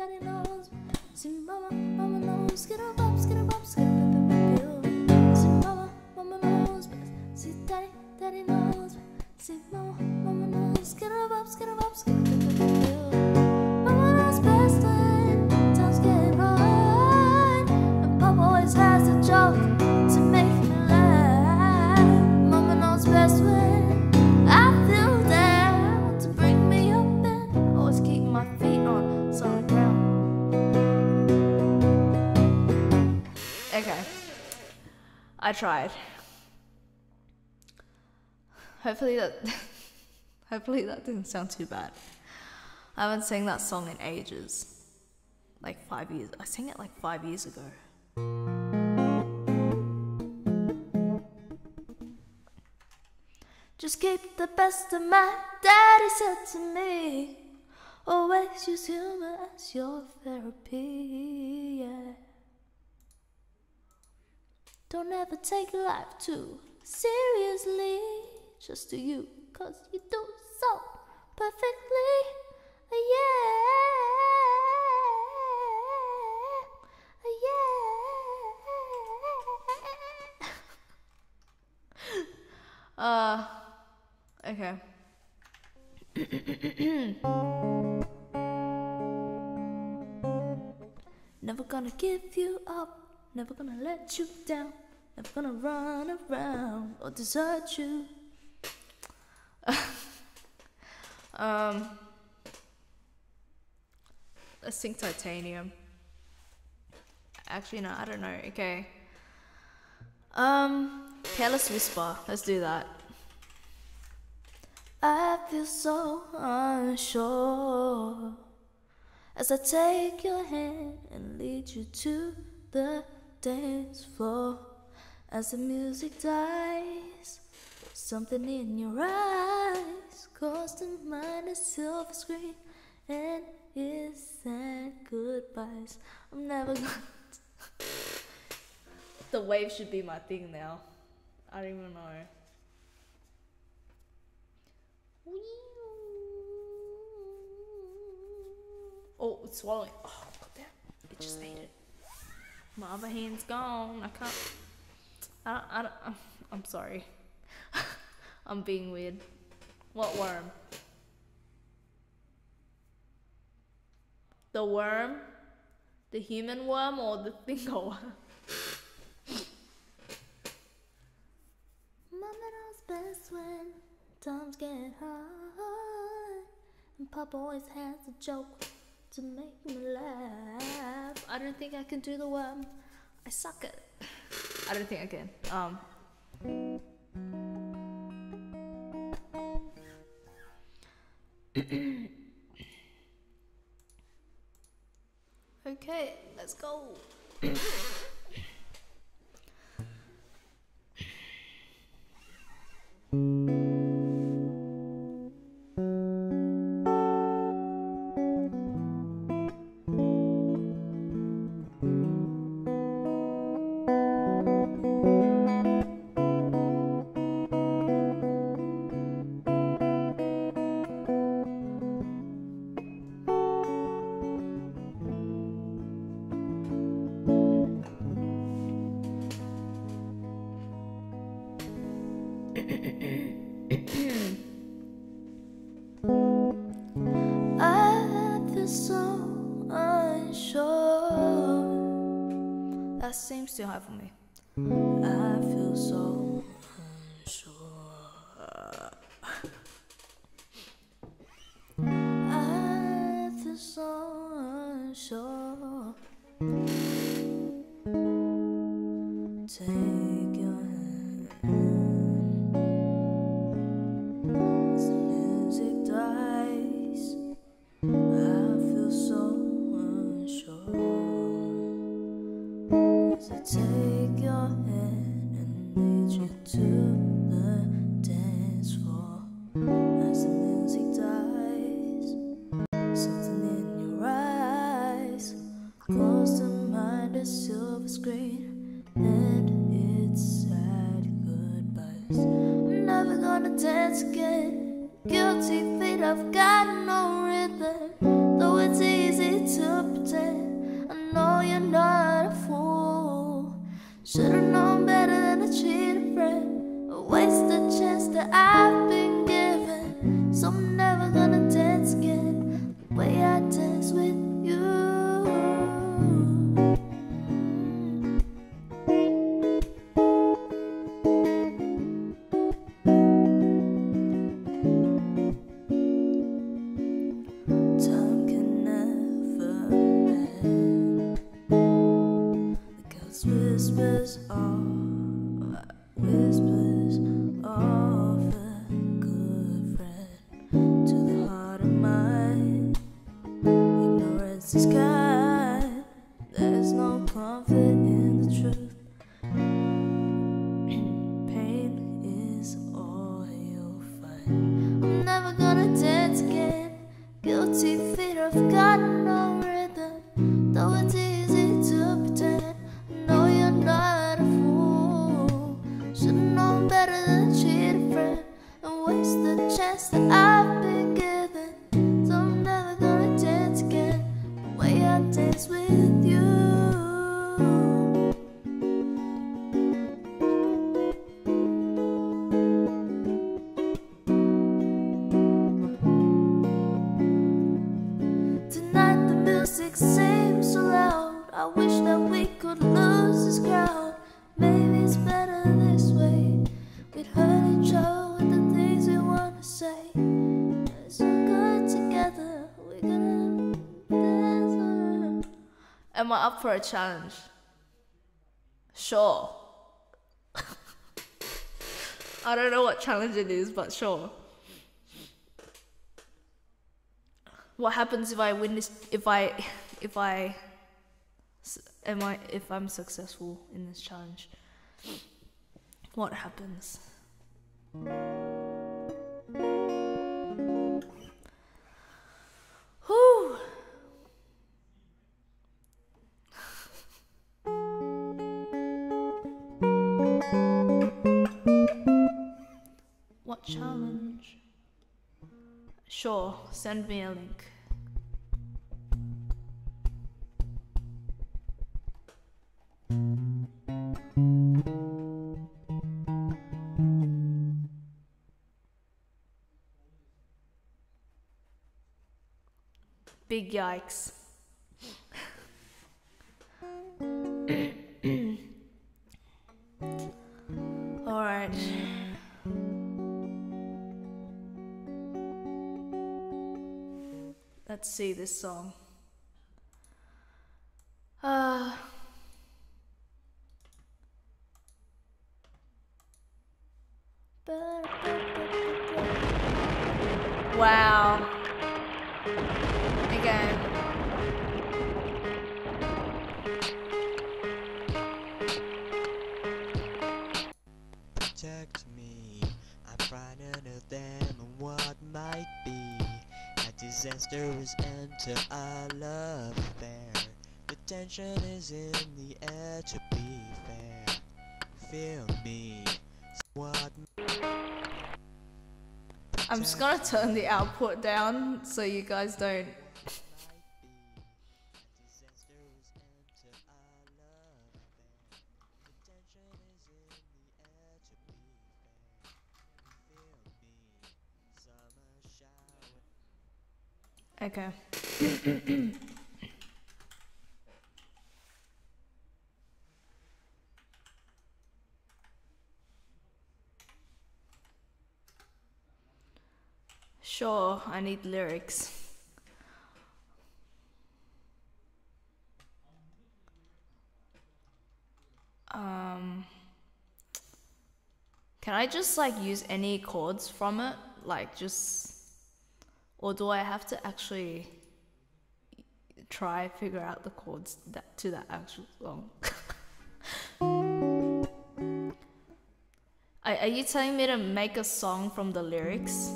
daddy, knows. See, mama, mama knows. Get up, up, get up, up, get up, up. See, mama, mama knows. See, daddy, daddy knows. See, mama, mama knows. Get up, up, get up, up, get up, up. Mama knows best when times get hard. And Papa always has a joke I tried. Hopefully that, (laughs) hopefully that didn't sound too bad. I haven't sang that song in ages, like five years. I sang it like five years ago. Just keep the best of my daddy said to me. Always use humor as your therapy. Yeah. Don't ever take life too seriously. Just to you, cause you do so perfectly. Yeah. Yeah. (laughs) Uh, okay. (coughs) Never gonna give you up, never gonna let you down, never gonna run around or desert you. (laughs) um, let's sing Titanium. Actually, no, I don't know. Okay. Um, Careless Whisper. Let's do that. I feel so unsure as I take your hand and lead you to the dance floor. As the music dies, something in your eyes calls to mind a silver screen and is sad goodbyes. I'm never gonna. the wave should be my thing now. I don't even know. Oh, it's swallowing. Oh, goddamn. It just ate it. My other hand's gone. I can't. I don't. I don't I'm sorry. (laughs) I'm being weird. What worm? The worm? The human worm or the finger worm? Mama knows best when times get hard. And Papa always has a joke to make me laugh. I don't think I can do the worm. I suck at it. I don't think I can. Um. okay, let's go. (coughs) (coughs) (coughs) Anyone up for a challenge? Sure. (laughs) I don't know what challenge it is, but sure. What happens if I win this? If I, if I, am I? If I'm successful in this challenge, what happens? challenge. Sure, send me a link. Big yikes. Let's see this song. Uh in the air to be fair. Feel me. What? I'm just gonna turn the output down so you guys don't I need lyrics. Um, can I just like use any chords from it? Like just, or do I have to actually try figure out the chords that to that actual song? (laughs) are, are you telling me to make a song from the lyrics?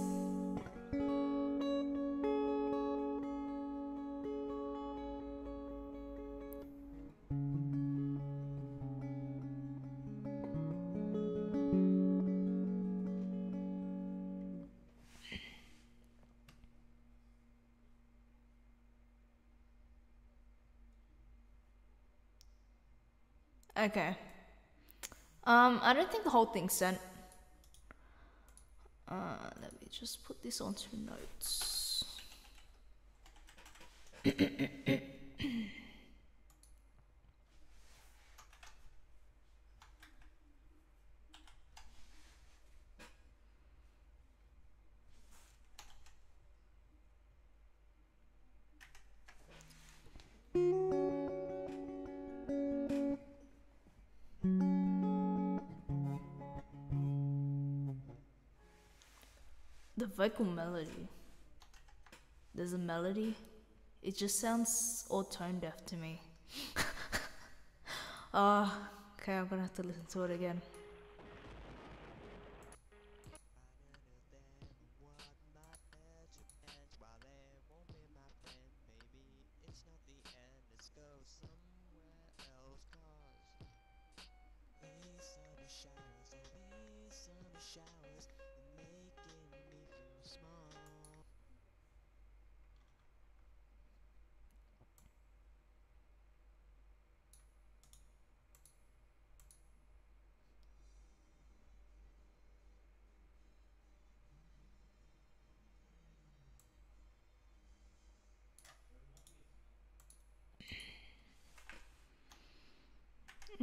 Okay. Um, I don't think the whole thing's sent. Uh, let me just put this onto notes. Vocal melody. There's a melody. It just sounds all tone deaf to me. (laughs) Ah, okay, I'm gonna have to listen to it again.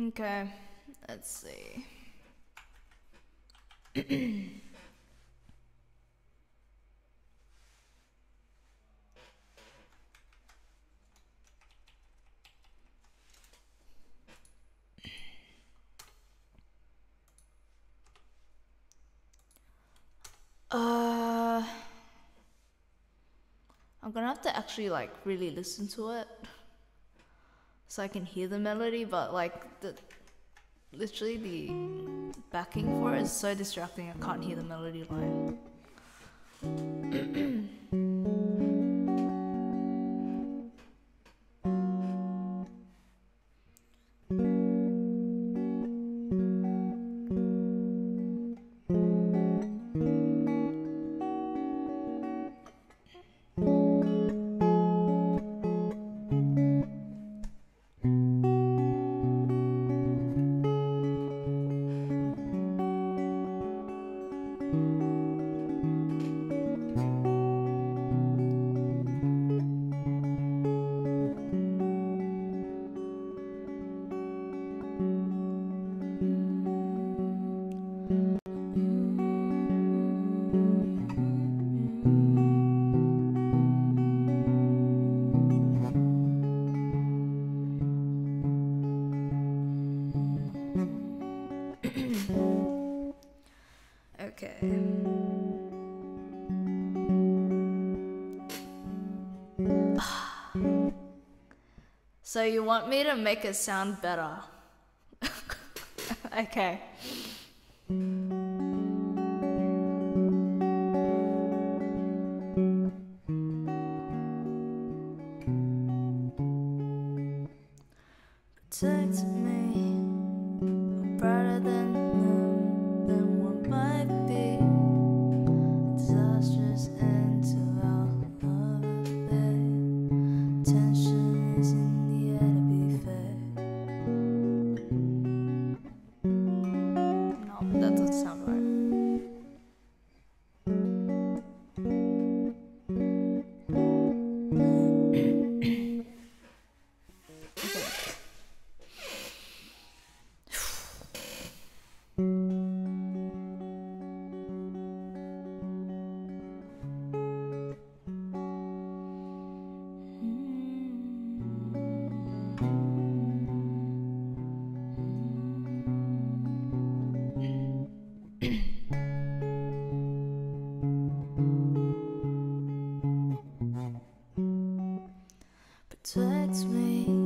Okay, let's see. (clears throat) uh, I'm gonna have to actually like really listen to it so I can hear the melody, but like the literally the backing for it is so distracting I can't hear the melody line. (clears throat) you want me to make it sound better? (laughs) okay. me.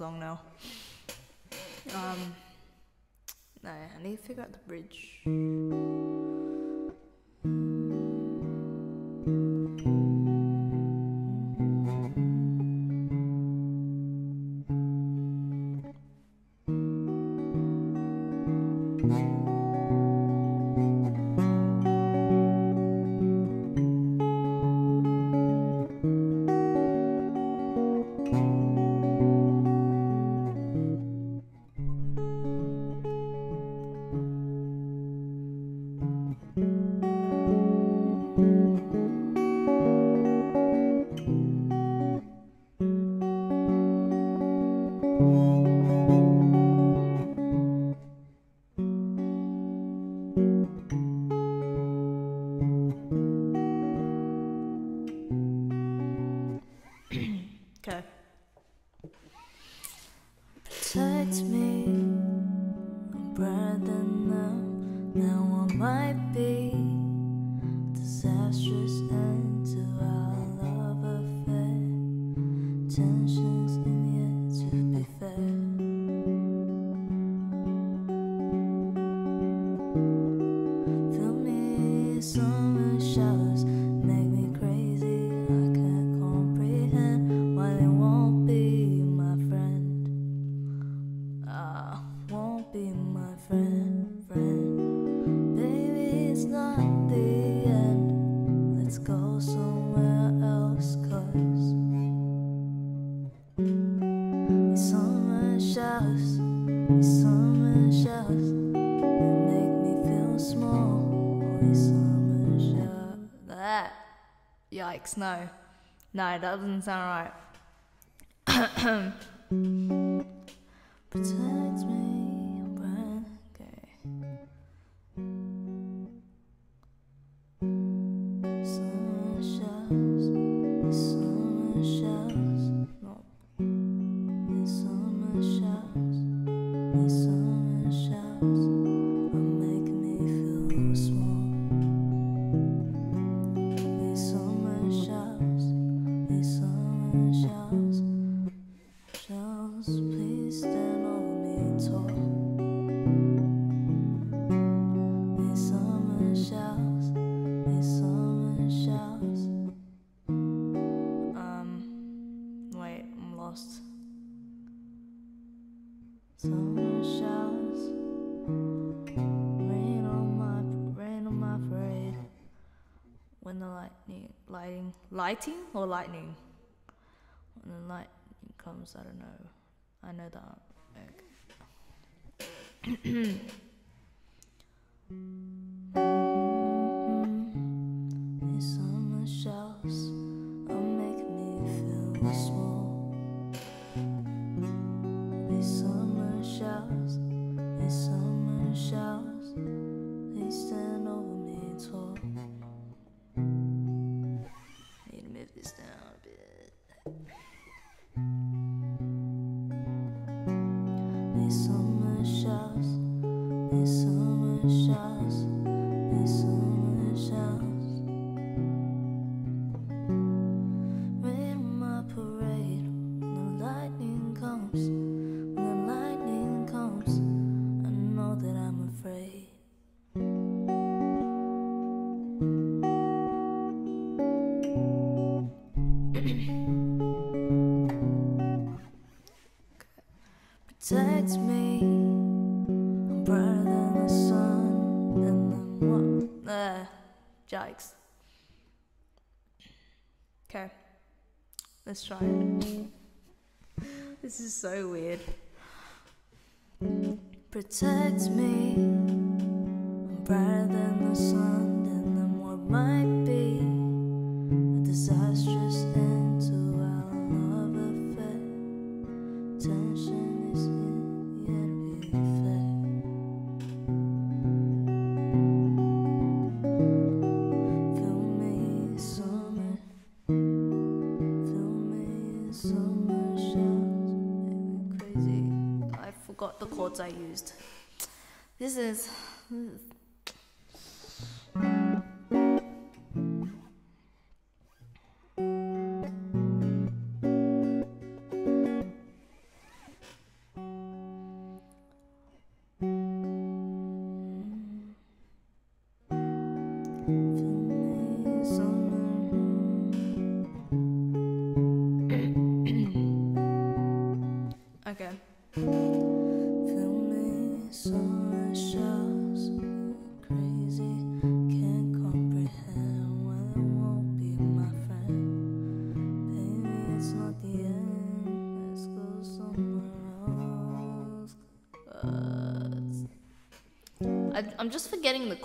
Long song now. Um, no, I need to figure out the bridge. No, No, that doesn't sound right. (clears throat) lightning. When the lightning comes, I don't know. I know that Besame şans, besame So much şans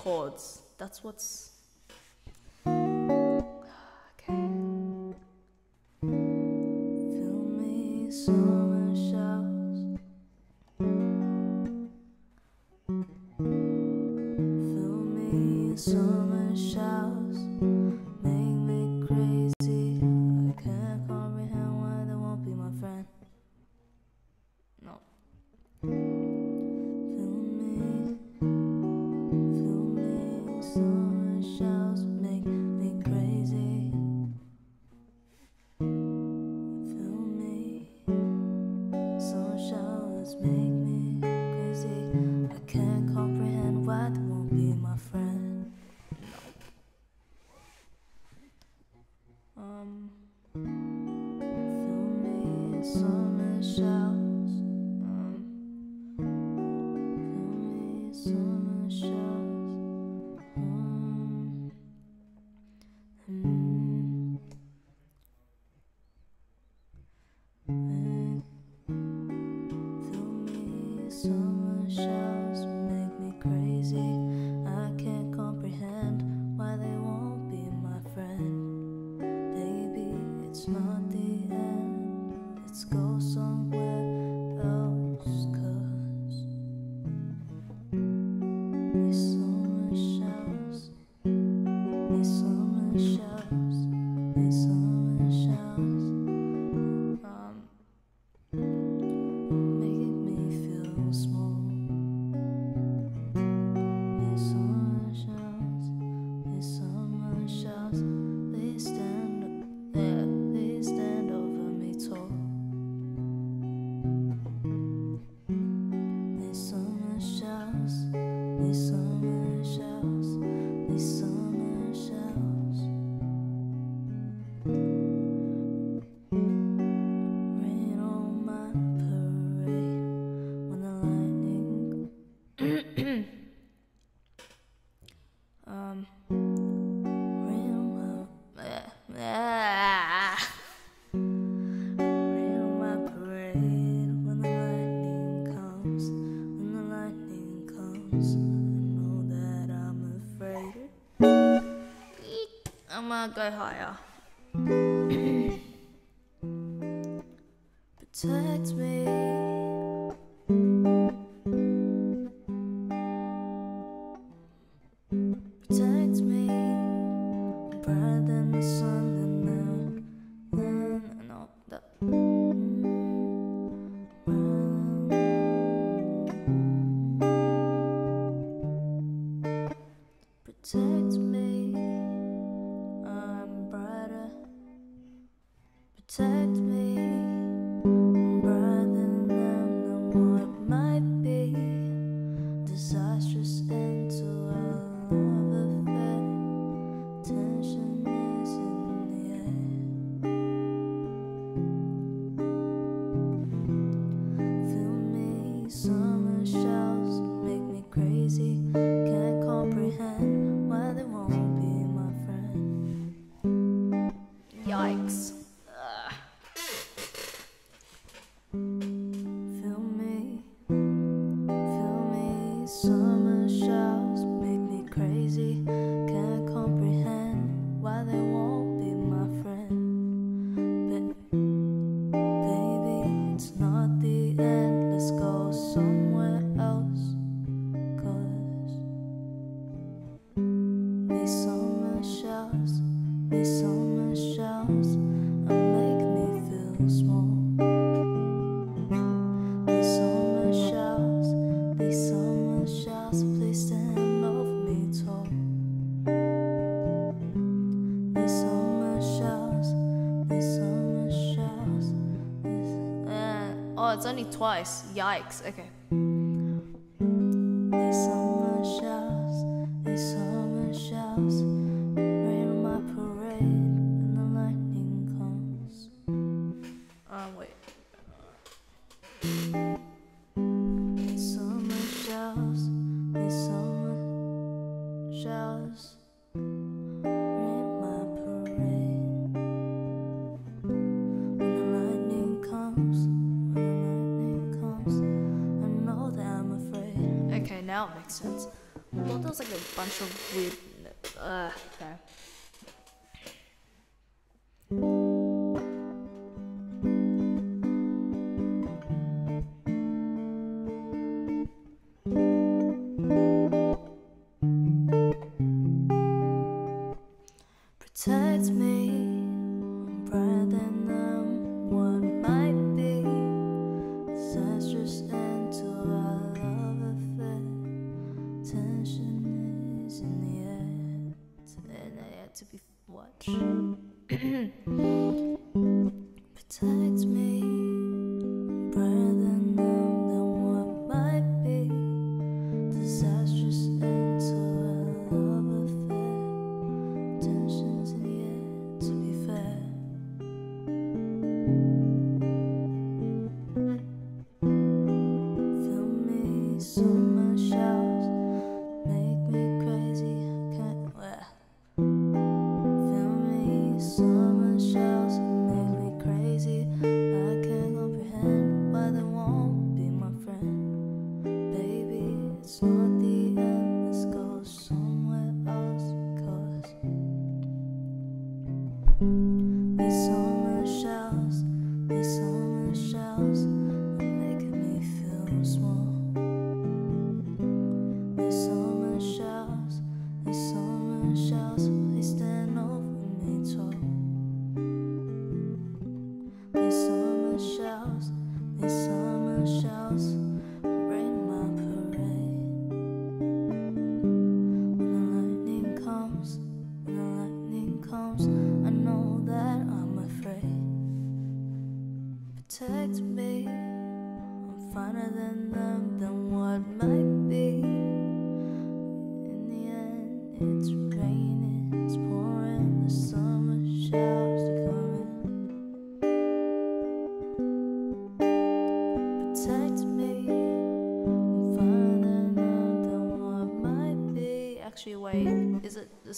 chords. That's what's. Alex. Okay.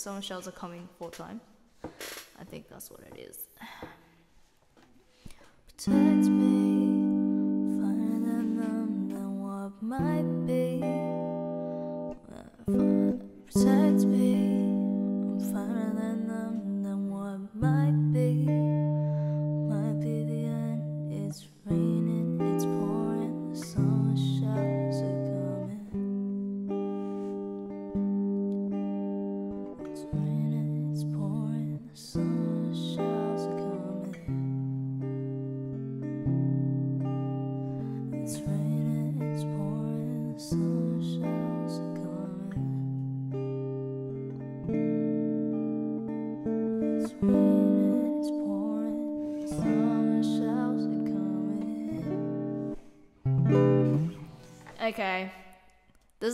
Some Shells are coming full time. I think that's what it is.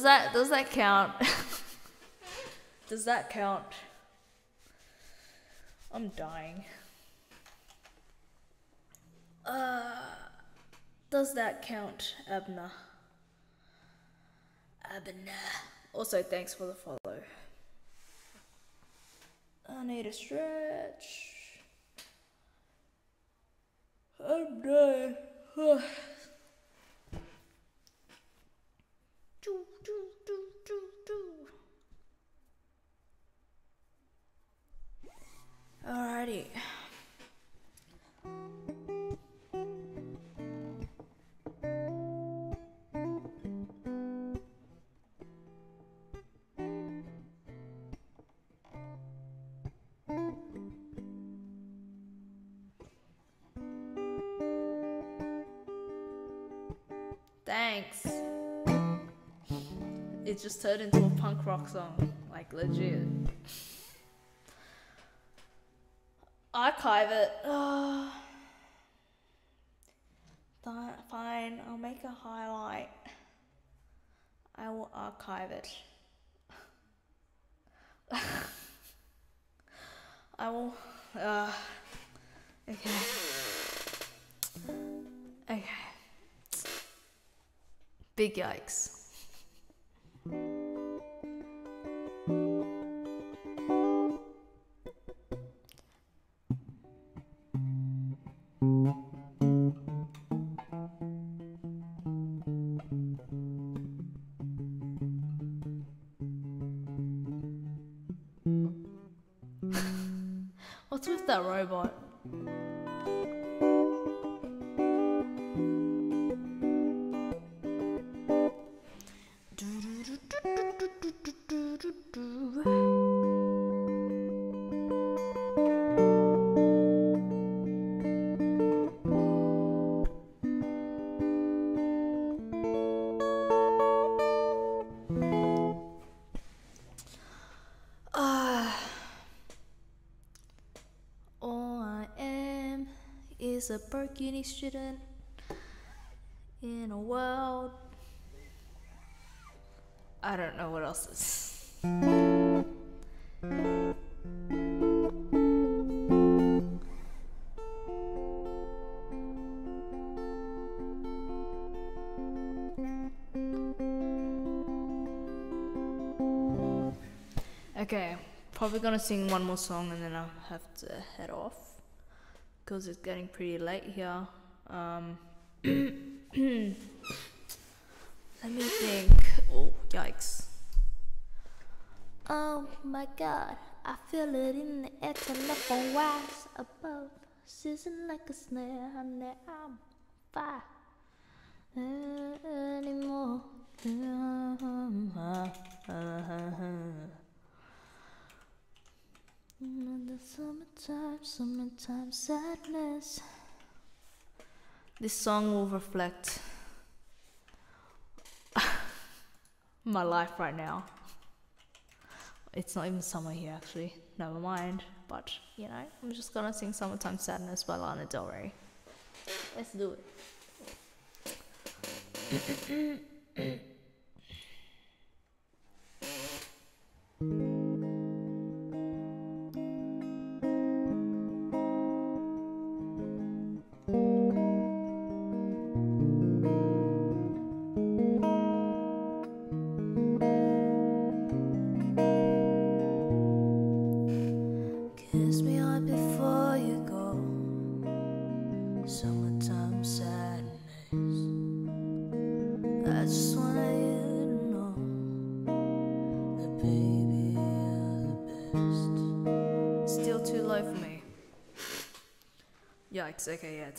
that does that count? does that count? I'm dying. Uh, does that count, Abner? Abner. Also, thanks for the follow. I need a stretch. I'm dying. it just turned into a punk rock song, like legit. Archive it. Oh. Fine, I'll make a highlight. I will archive it. (laughs) I will. Uh, okay. Okay. Big yikes. Is a Burke Uni student in a world. I don't know what else is. Okay, probably gonna sing one more song and then I'll have to head off because it's getting pretty late here. Um, (clears throat) let me think. Oh, yikes. Oh my god, I feel it in the air, telephone wires above, sizzling like a snare, honey, I'm fire anymore. In the summertime, summertime sadness. This song will reflect (laughs) my life right now. It's not even summer here, actually. Never mind. But, you know, I'm just gonna sing Summertime Sadness by Lana Del Rey. Let's do it. (clears throat)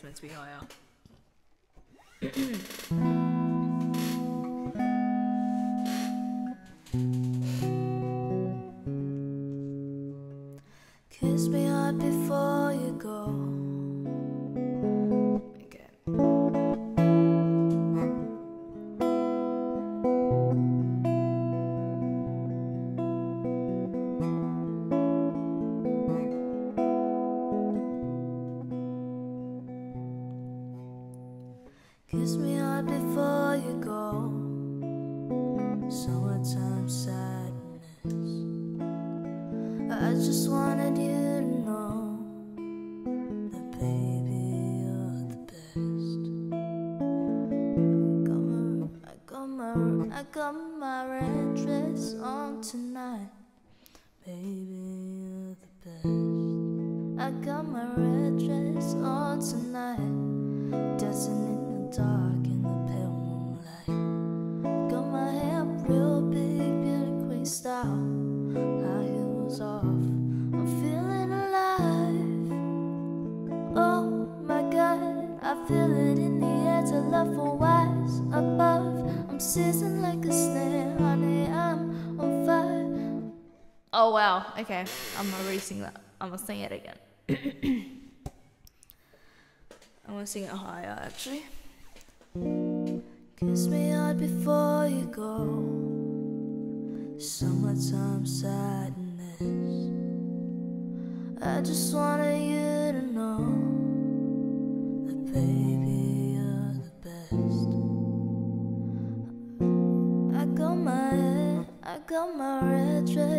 okay, yeah, it's okay, I'm not erasing that. I'm gonna sing it again. (coughs) I'm gonna sing it higher actually. Kiss me hard before you go. Summertime sadness. I just wanted you to know that, baby, you're the best. I got my I got my red dress.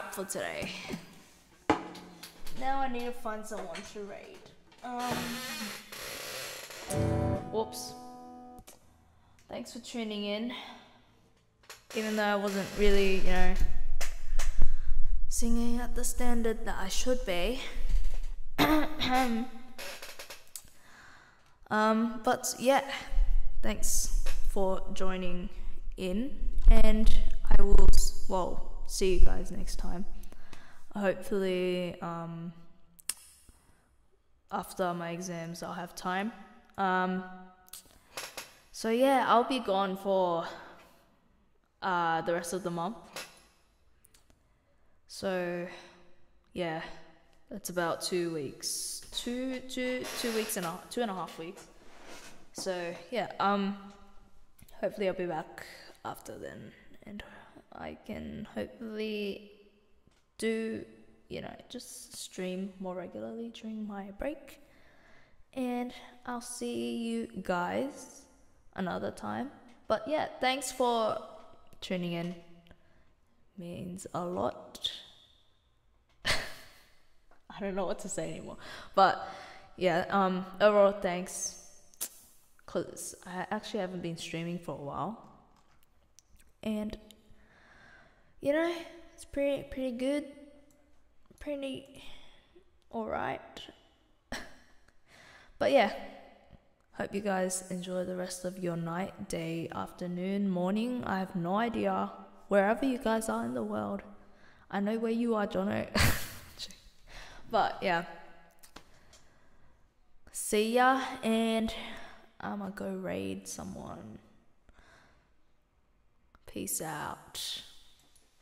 wrap for today. Now I need to find someone to raid. Um, whoops. Thanks for tuning in. Even though I wasn't really, you know, singing at the standard that I should be. (coughs) um, but yeah, thanks for joining in, and I will. Whoa see you guys next time. Hopefully, um, after my exams, I'll have time. Um, so, yeah, I'll be gone for uh, the rest of the month. So, yeah, that's about two weeks, two, two, two weeks and a two and a half weeks. So yeah, um, hopefully I'll be back after then and. I can hopefully do, you know, just stream more regularly during my break. And I'll see you guys another time. But yeah, thanks for tuning in. Means a lot. (laughs) I don't know what to say anymore. But yeah, um, overall, thanks. Because I actually haven't been streaming for a while. And you know, it's pretty pretty good. Pretty all right. (laughs) but yeah, hope you guys enjoy the rest of your night, day, afternoon, morning. I have no idea. Wherever you guys are in the world. I know where you are, Jono. (laughs) but yeah. See ya and I'm gonna go raid someone. Peace out.